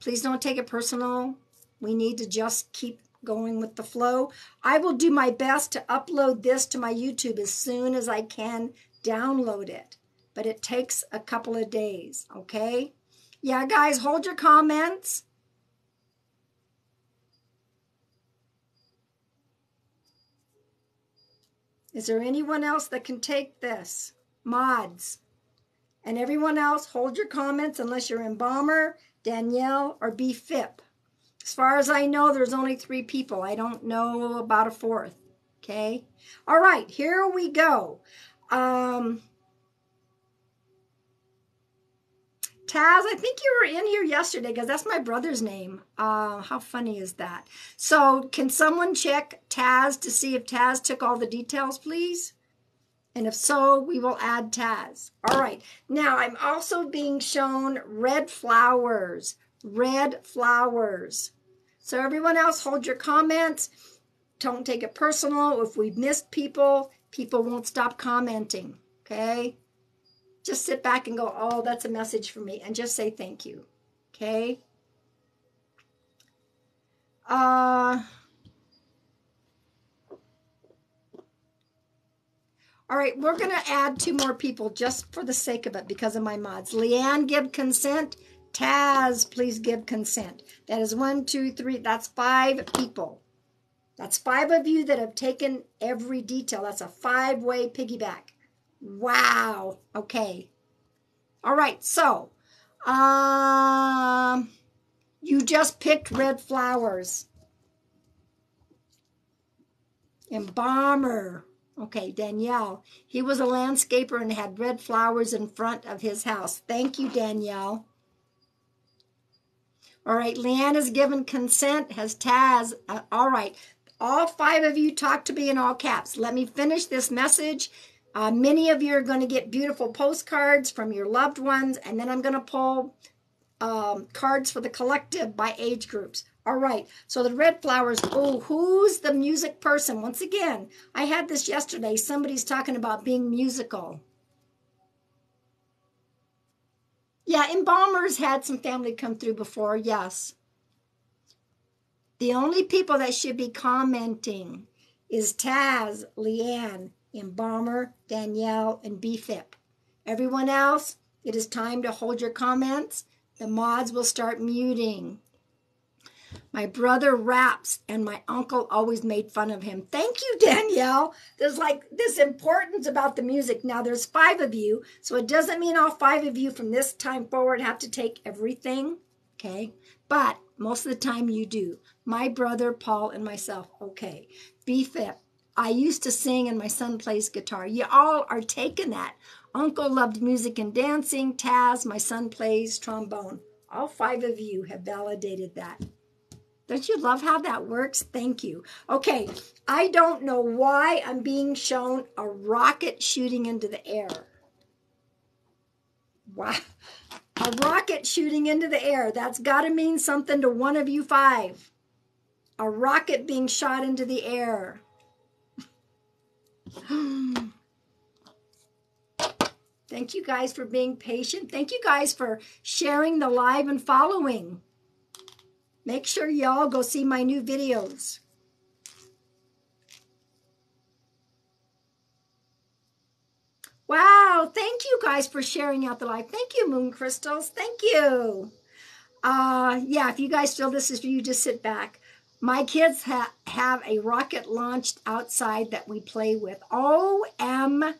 please don't take it personal. We need to just keep going with the flow. I will do my best to upload this to my YouTube as soon as I can download it, but it takes a couple of days, okay? Yeah, guys, hold your comments. Is there anyone else that can take this? Mods. And everyone else, hold your comments unless you're Embalmer, Danielle, or BFIP. As far as I know, there's only three people. I don't know about a fourth. Okay. All right, here we go. Um, Taz, I think you were in here yesterday because that's my brother's name. Uh, how funny is that? So, can someone check Taz to see if Taz took all the details, please? And if so, we will add Taz. All right. Now, I'm also being shown red flowers. Red flowers. So, everyone else, hold your comments. Don't take it personal. If we've missed people, people won't stop commenting. Okay? Just sit back and go, oh, that's a message for me, and just say thank you. Okay? Uh, all right, we're going to add two more people just for the sake of it because of my mods. Leanne, give consent. Taz, please give consent. That is one, two, three. That's five people. That's five of you that have taken every detail. That's a five way piggyback. Wow. Okay. All right. So, um, you just picked red flowers. Embalmer. Okay, Danielle. He was a landscaper and had red flowers in front of his house. Thank you, Danielle. All right, Leanne has given consent, has Taz. Uh, all right, all five of you talk to me in all caps. Let me finish this message uh, many of you are going to get beautiful postcards from your loved ones, and then I'm going to pull um, cards for the collective by age groups. All right, so the red flowers. Oh, who's the music person? Once again, I had this yesterday. Somebody's talking about being musical. Yeah, embalmers had some family come through before, yes. The only people that should be commenting is Taz, Leanne, Embalmer, Danielle, and BFIP. Everyone else, it is time to hold your comments. The mods will start muting. My brother raps, and my uncle always made fun of him. Thank you, Danielle. There's like this importance about the music. Now, there's five of you, so it doesn't mean all five of you from this time forward have to take everything, okay? But most of the time you do. My brother, Paul, and myself, okay. BFIP. I used to sing, and my son plays guitar. You all are taking that. Uncle loved music and dancing. Taz, my son, plays trombone. All five of you have validated that. Don't you love how that works? Thank you. Okay, I don't know why I'm being shown a rocket shooting into the air. Wow. A rocket shooting into the air. That's got to mean something to one of you five. A rocket being shot into the air. Thank you guys for being patient. Thank you guys for sharing the live and following. Make sure y'all go see my new videos. Wow, thank you guys for sharing out the live. Thank you, Moon Crystals. Thank you. Uh, yeah, if you guys feel this is for you, just sit back. My kids ha have a rocket launched outside that we play with. OMG.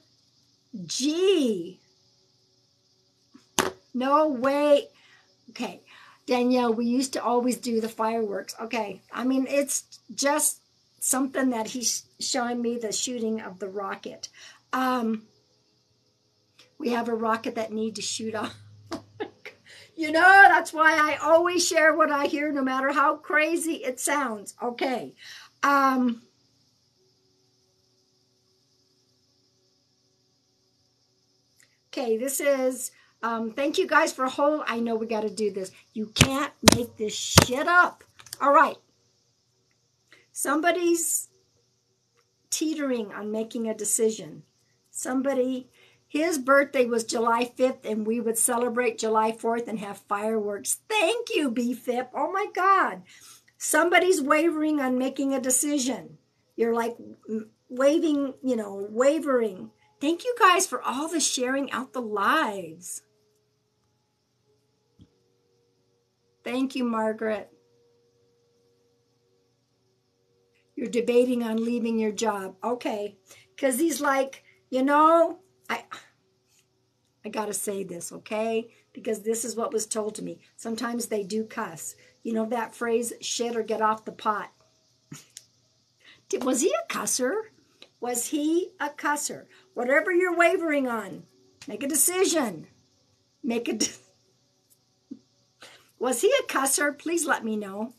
No way. Okay, Danielle, we used to always do the fireworks. Okay, I mean, it's just something that he's showing me the shooting of the rocket. Um, we have a rocket that need to shoot off. You know, that's why I always share what I hear, no matter how crazy it sounds. Okay. Um, okay, this is um, thank you guys for a whole. I know we got to do this. You can't make this shit up. All right. Somebody's teetering on making a decision. Somebody, his birthday was July 5th, and we would celebrate July 4th and have fireworks. Thank you, BFIP. Oh my God. Somebody's wavering on making a decision. You're like waving, you know, wavering. Thank you guys for all the sharing out the lives. Thank you, Margaret. You're debating on leaving your job. Okay. Because he's like, you know, I I got to say this, okay? Because this is what was told to me. Sometimes they do cuss. You know that phrase, shit or get off the pot. was he a cusser? Was he a cusser? Whatever you're wavering on, make a decision. Make a decision was he a cusser? Please let me know.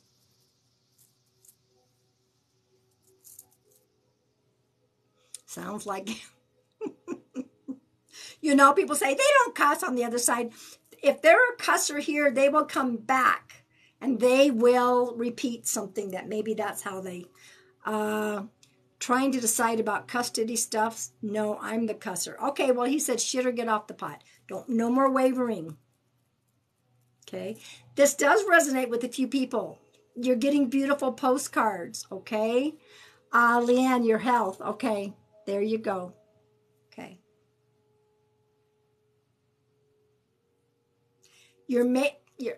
Sounds like, you know, people say they don't cuss on the other side. If they're a cusser here, they will come back and they will repeat something that maybe that's how they, uh, trying to decide about custody stuff. No, I'm the cusser. Okay, well, he said shit or get off the pot. Don't, no more wavering. Okay. This does resonate with a few people. You're getting beautiful postcards. Okay. Uh, Leanne, your health. Okay. There you go. Okay. You're, ma- you're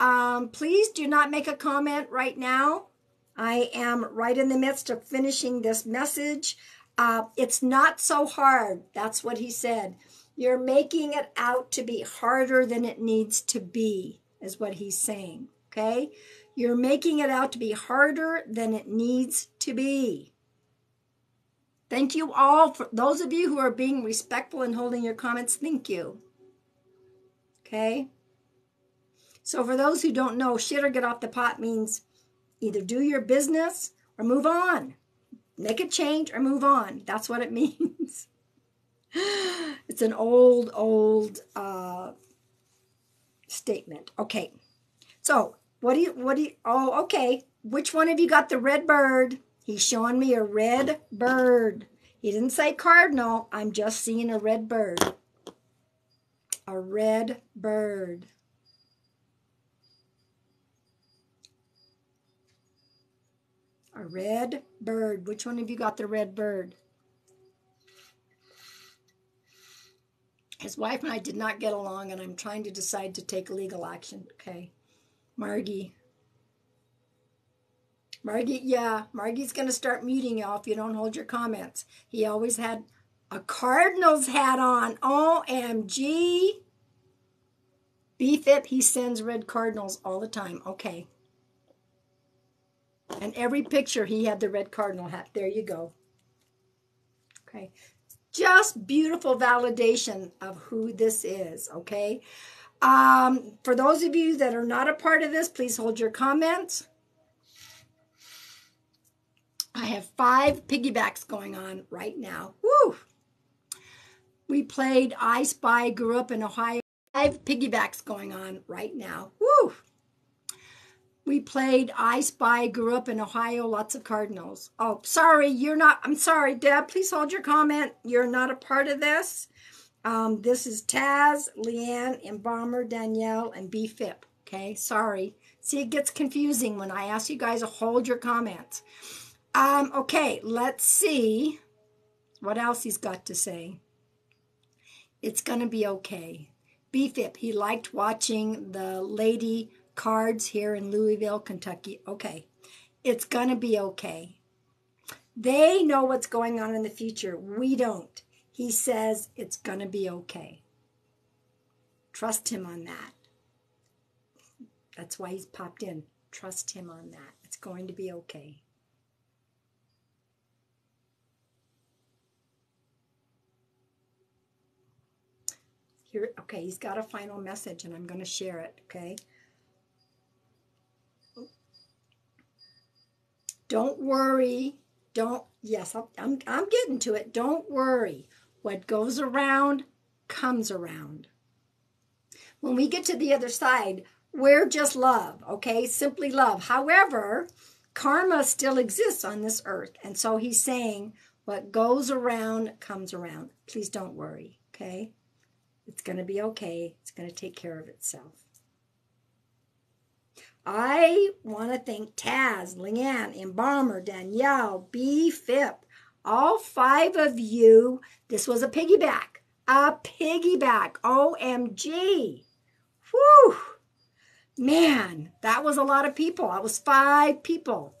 um, please do not make a comment right now. I am right in the midst of finishing this message. Uh, it's not so hard. That's what he said. You're making it out to be harder than it needs to be, is what he's saying. Okay? You're making it out to be harder than it needs to be. Thank you all for those of you who are being respectful and holding your comments. Thank you. Okay? So, for those who don't know, shit or get off the pot means either do your business or move on. Make a change or move on. That's what it means. it's an old, old uh, statement. Okay. So, what do you, what do you, oh, okay. Which one of you got the red bird? He's showing me a red bird. He didn't say cardinal. I'm just seeing a red bird. A red bird. A red bird. Which one of you got the red bird? His wife and I did not get along, and I'm trying to decide to take legal action. Okay. Margie. Margie, yeah, Margie's going to start muting y'all if you don't hold your comments. He always had a Cardinals hat on. OMG. BFIP, he sends red Cardinals all the time. Okay. And every picture he had the red Cardinal hat. There you go. Okay. Just beautiful validation of who this is. Okay. Um, for those of you that are not a part of this, please hold your comments. I have five piggybacks going on right now. Woo! We played I Spy, grew up in Ohio. Five piggybacks going on right now. Woo! We played I Spy, grew up in Ohio, lots of Cardinals. Oh, sorry, you're not. I'm sorry, Deb. Please hold your comment. You're not a part of this. Um, this is Taz, Leanne, Embalmer, Danielle, and BFIP. Okay, sorry. See, it gets confusing when I ask you guys to hold your comments. Um, okay, let's see what else he's got to say. It's going to be okay. BFIP, he liked watching the lady cards here in Louisville, Kentucky. Okay, it's going to be okay. They know what's going on in the future. We don't. He says it's going to be okay. Trust him on that. That's why he's popped in. Trust him on that. It's going to be okay. Here, okay, he's got a final message and I'm going to share it, okay? Don't worry. Don't, yes, I'm, I'm getting to it. Don't worry. What goes around comes around. When we get to the other side, we're just love, okay? Simply love. However, karma still exists on this earth. And so he's saying, what goes around comes around. Please don't worry, okay? It's going to be okay. It's going to take care of itself. I want to thank Taz, Leanne, Embalmer, Danielle, BFIP, all five of you. This was a piggyback. A piggyback. OMG. Whew. Man, that was a lot of people. That was five people.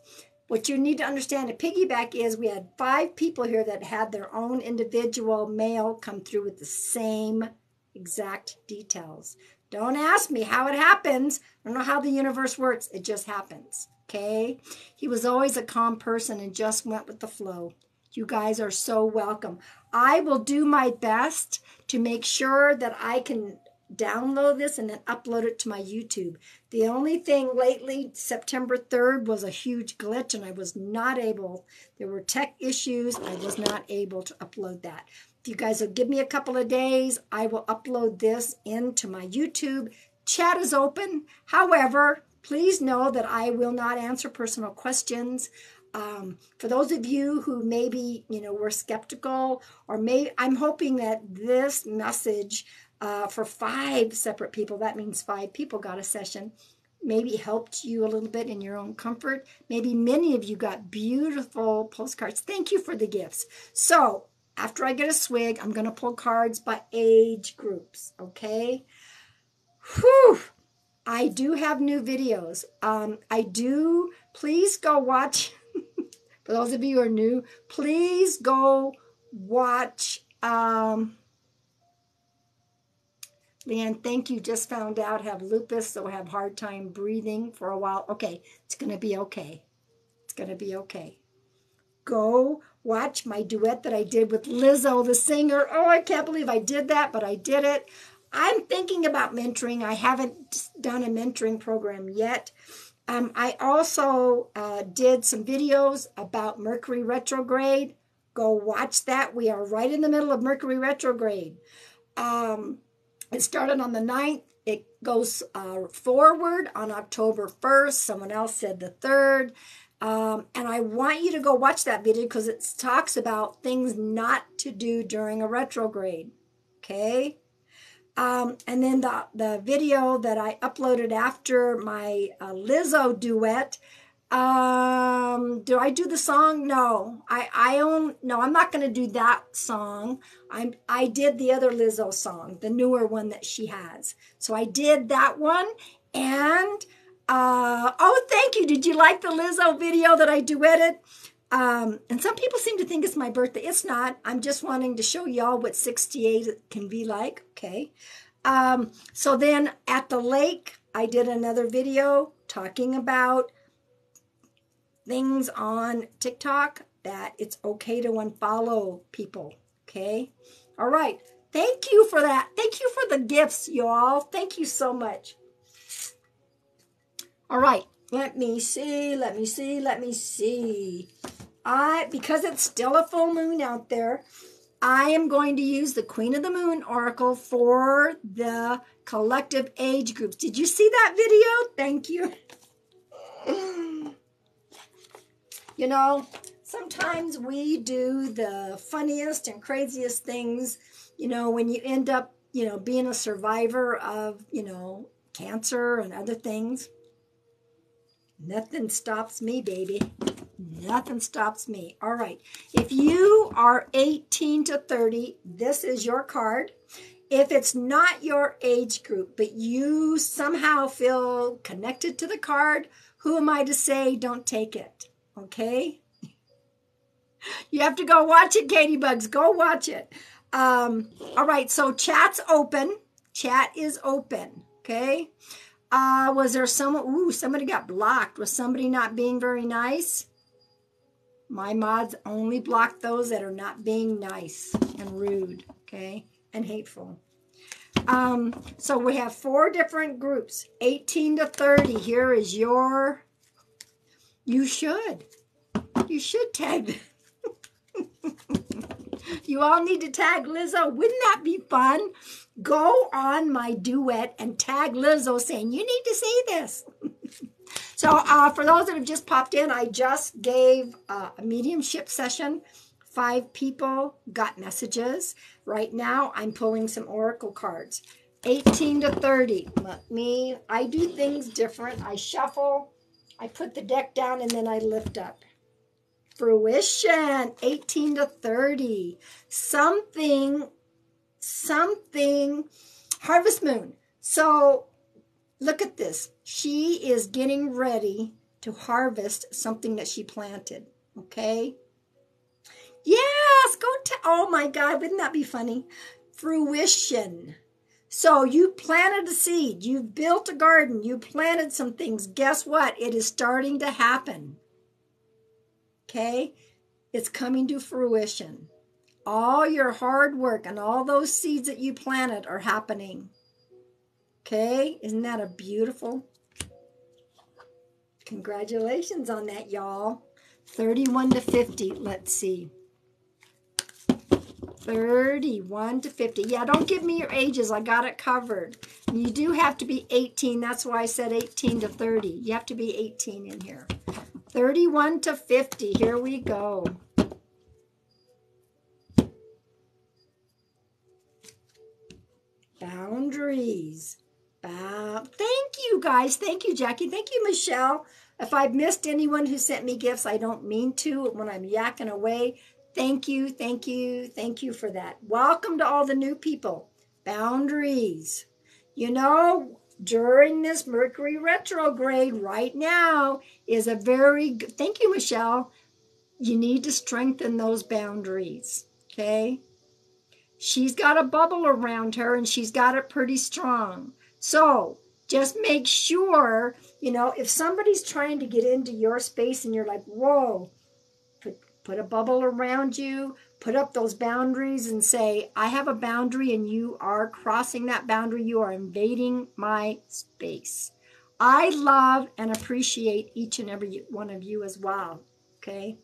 What you need to understand a piggyback is we had five people here that had their own individual mail come through with the same exact details. Don't ask me how it happens. I don't know how the universe works. It just happens. Okay? He was always a calm person and just went with the flow. You guys are so welcome. I will do my best to make sure that I can download this and then upload it to my YouTube. The only thing lately, September 3rd, was a huge glitch and I was not able, there were tech issues. I was not able to upload that you guys will give me a couple of days, I will upload this into my YouTube. Chat is open. However, please know that I will not answer personal questions. Um, for those of you who maybe you know were skeptical, or may I'm hoping that this message uh, for five separate people, that means five people got a session, maybe helped you a little bit in your own comfort. Maybe many of you got beautiful postcards. Thank you for the gifts. So after I get a swig, I'm going to pull cards by age groups, okay? Whew! I do have new videos. Um, I do, please go watch, for those of you who are new, please go watch, um, Leanne, thank you. Just found out have lupus, so have hard time breathing for a while. Okay, it's going to be okay. It's going to be okay. Go watch my duet that I did with Lizzo, the singer. Oh, I can't believe I did that, but I did it. I'm thinking about mentoring. I haven't done a mentoring program yet. Um, I also uh, did some videos about Mercury retrograde. Go watch that. We are right in the middle of Mercury retrograde. Um, it started on the 9th. It goes uh, forward on October 1st. Someone else said the 3rd. Um, and I want you to go watch that video because it talks about things not to do during a retrograde. Okay. Um, and then the, the video that I uploaded after my uh, Lizzo duet. Um, do I do the song? No, I, I own, no, I'm not going to do that song. I'm, I did the other Lizzo song, the newer one that she has. So I did that one and Uh, oh, thank you. Did you like the Lizzo video that I duetted? Um, and some people seem to think it's my birthday. It's not. I'm just wanting to show y'all what 68 can be like. Okay. Um, so then at the lake, I did another video talking about things on TikTok that it's okay to unfollow people. Okay. All right. Thank you for that. Thank you for the gifts, y'all. Thank you so much. All right. Let me see. Let me see. Let me see. I because it's still a full moon out there, I am going to use the Queen of the Moon Oracle for the collective age groups. Did you see that video? Thank you. you know, sometimes we do the funniest and craziest things, you know, when you end up, you know, being a survivor of, you know, cancer and other things. Nothing stops me, baby. Nothing stops me. All right. If you are 18 to 30, this is your card. If it's not your age group, but you somehow feel connected to the card, who am I to say don't take it? Okay? You have to go watch it, Katie Bugs. Go watch it. Um, all right, so chat's open. Chat is open. Okay. Uh, was there someone? Ooh, somebody got blocked. Was somebody not being very nice? My mods only block those that are not being nice and rude, okay, and hateful. Um, so we have four different groups, 18 to 30. Here is your, you should, you should tag. you all need to tag Lizzo. Wouldn't that be fun? Go on my duet and tag Lizzo saying, you need to see this. So uh, for those that have just popped in, I just gave uh, a mediumship session. Five people got messages. Right now, I'm pulling some oracle cards. 18 to 30. Let me, I do things different. I shuffle, I put the deck down, and then I lift up. Fruition, 18 to 30. Something, something, harvest moon. So Look at this. She is getting ready to harvest something that she planted. Okay? Yes, go to, oh my God, wouldn't that be funny? Fruition. So you planted a seed, you've built a garden, you planted some things. Guess what? It is starting to happen. Okay? It's coming to fruition. All your hard work and all those seeds that you planted are happening. Okay, isn't that a beautiful? Congratulations on that, y'all. 31 to 50, let's see. 31 to 50. Yeah, don't give me your ages. I got it covered. You do have to be 18. That's why I said 18 to 30. You have to be 18 in here. 31 to 50. Here we go. Boundaries. Uh, thank you guys. Thank you, Jackie. Thank you, Michelle. If I've missed anyone who sent me gifts, I don't mean to when I'm yakking away. Thank you, thank you, thank you for that. Welcome to all the new people. Boundaries. You know, during this Mercury retrograde right now is a very good, thank you, Michelle. You need to strengthen those boundaries, okay? She's got a bubble around her and she's got it pretty strong. So just make sure, you know, if somebody's trying to get into your space and you're like, whoa, put, put a bubble around you, put up those boundaries and say, I have a boundary and you are crossing that boundary. You are invading my space. I love and appreciate each and every one of you as well. Okay.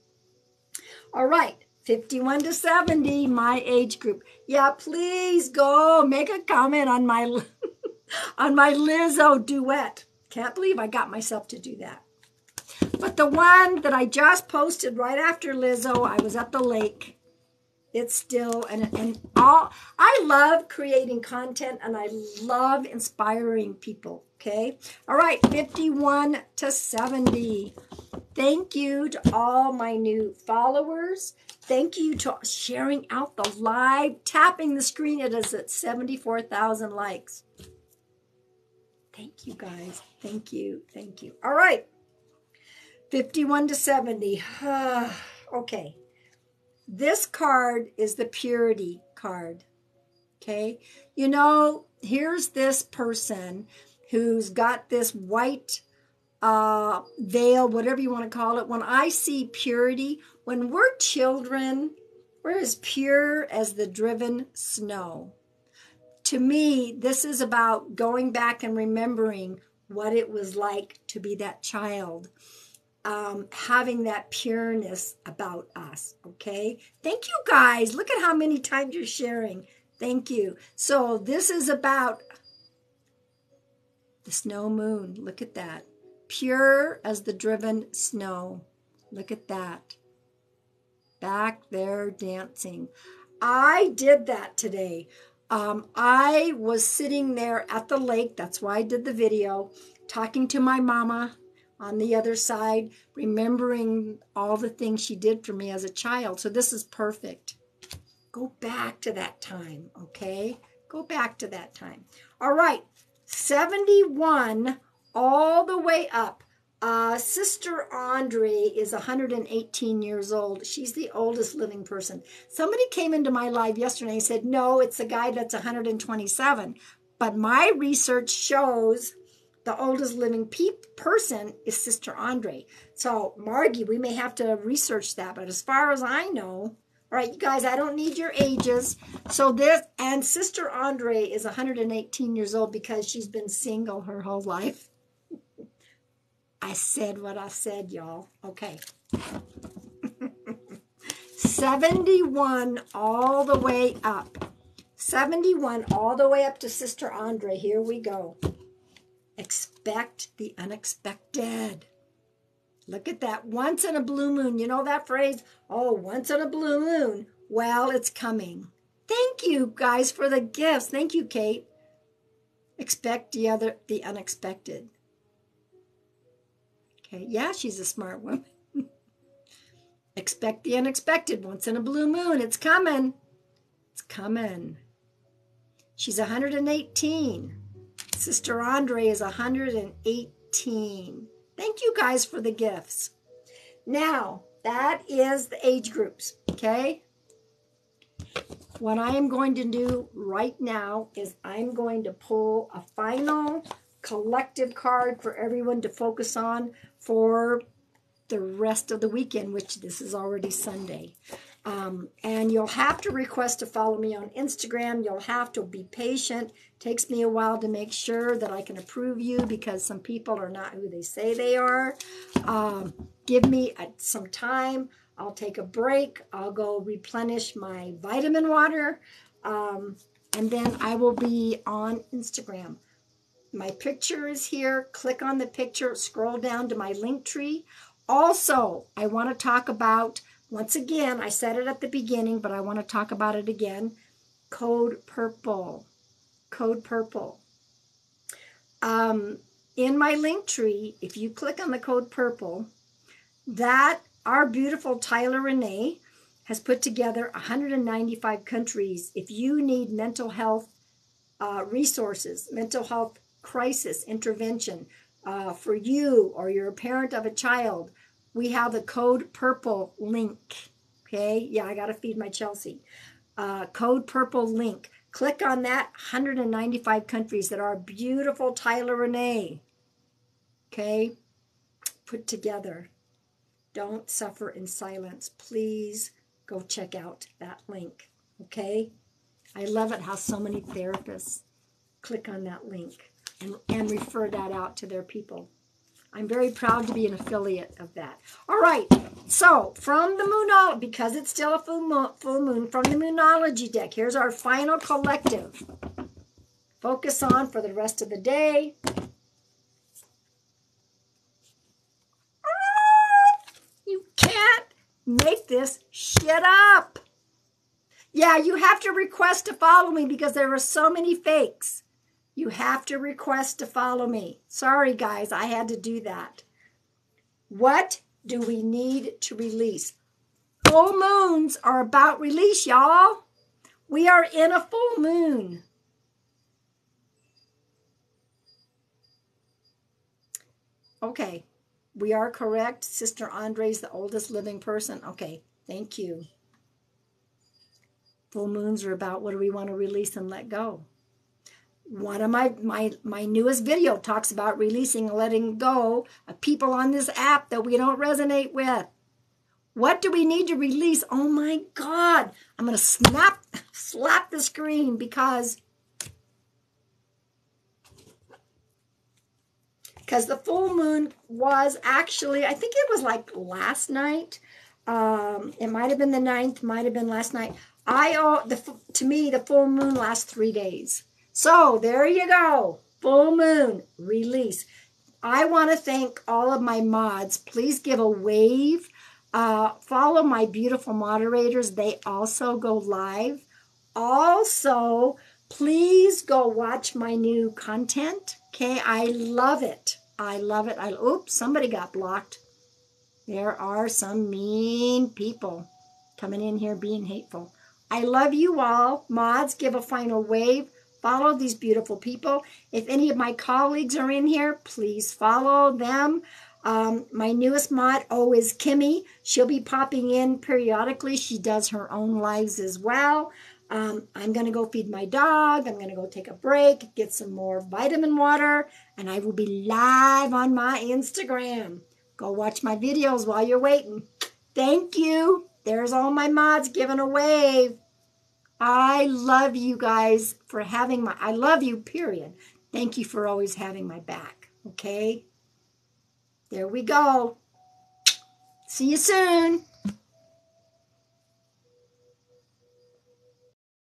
All right. 51 to 70, my age group. Yeah, please go make a comment on my on my Lizzo duet. Can't believe I got myself to do that. But the one that I just posted right after Lizzo, I was at the lake. It's still, and, and all, I love creating content and I love inspiring people, okay? All right, 51 to 70. Thank you to all my new followers. Thank you to sharing out the live, tapping the screen. It is at 74,000 likes. Thank you, guys. Thank you. Thank you. All right. 51 to 70. okay. This card is the purity card. Okay. You know, here's this person who's got this white uh, veil, whatever you want to call it. When I see purity, when we're children, we're as pure as the driven snow. To me, this is about going back and remembering what it was like to be that child um, having that pureness about us. Okay. Thank you guys. Look at how many times you're sharing. Thank you. So this is about the snow moon. Look at that. Pure as the driven snow. Look at that. Back there dancing. I did that today. Um, I was sitting there at the lake. That's why I did the video, talking to my mama on the other side, remembering all the things she did for me as a child. So this is perfect. Go back to that time, okay? Go back to that time. All right, 71 all the way up. Uh, Sister Andre is 118 years old. She's the oldest living person. Somebody came into my live yesterday and said, no, it's the guy that's 127. But my research shows the oldest living pe- person is Sister Andre. So, Margie, we may have to research that. But as far as I know, all right, you guys, I don't need your ages. So this, and Sister Andre is 118 years old because she's been single her whole life. I said what I said, y'all. Okay. 71 all the way up. 71 all the way up to Sister Andre. Here we go. Expect the unexpected. Look at that. Once in a blue moon. You know that phrase? Oh, once in a blue moon. Well, it's coming. Thank you guys for the gifts. Thank you, Kate. Expect the other the unexpected. Okay, yeah, she's a smart woman. Expect the unexpected. Once in a blue moon. It's coming. It's coming. She's 118. Sister Andre is 118. Thank you guys for the gifts. Now, that is the age groups, okay? What I am going to do right now is I'm going to pull a final collective card for everyone to focus on for the rest of the weekend, which this is already Sunday. Um, and you'll have to request to follow me on Instagram. You'll have to be patient. Takes me a while to make sure that I can approve you because some people are not who they say they are. Um, give me a, some time. I'll take a break. I'll go replenish my vitamin water. Um, and then I will be on Instagram. My picture is here. Click on the picture. Scroll down to my link tree. Also, I want to talk about once again, I said it at the beginning, but I want to talk about it again. Code Purple. Code Purple. Um, in my link tree, if you click on the code Purple, that our beautiful Tyler Renee has put together 195 countries. If you need mental health uh, resources, mental health crisis intervention uh, for you or you're a parent of a child, we have the code purple link. Okay, yeah, I got to feed my Chelsea. Uh, code purple link. Click on that 195 countries that are beautiful Tyler Renee. Okay, put together. Don't suffer in silence. Please go check out that link. Okay, I love it how so many therapists click on that link and, and refer that out to their people. I'm very proud to be an affiliate of that. All right, so from the Moonology, because it's still a full moon, full moon, from the Moonology deck, here's our final collective. Focus on for the rest of the day. Ah, you can't make this shit up. Yeah, you have to request to follow me because there are so many fakes. You have to request to follow me. Sorry, guys, I had to do that. What do we need to release? Full moons are about release, y'all. We are in a full moon. Okay. We are correct. Sister Andre's the oldest living person. Okay. Thank you. Full moons are about what do we want to release and let go. One of my, my, my newest video talks about releasing and letting go of people on this app that we don't resonate with. What do we need to release? Oh my God. I'm going to snap, slap the screen because because the full moon was actually, I think it was like last night. Um, it might have been the ninth, might have been last night. I owe the to me the full moon lasts three days. So there you go, full moon release. I want to thank all of my mods. Please give a wave. Uh, follow my beautiful moderators. They also go live. Also, please go watch my new content. Okay, I love it. I love it. I oops, somebody got blocked. There are some mean people coming in here being hateful. I love you all. Mods, give a final wave. Follow these beautiful people. If any of my colleagues are in here, please follow them. Um, my newest mod, oh, is Kimmy. She'll be popping in periodically. She does her own lives as well. Um, I'm going to go feed my dog. I'm going to go take a break, get some more vitamin water, and I will be live on my Instagram. Go watch my videos while you're waiting. Thank you. There's all my mods giving a wave. I love you guys for having my, I love you, period. Thank you for always having my back, okay? There we go. See you soon.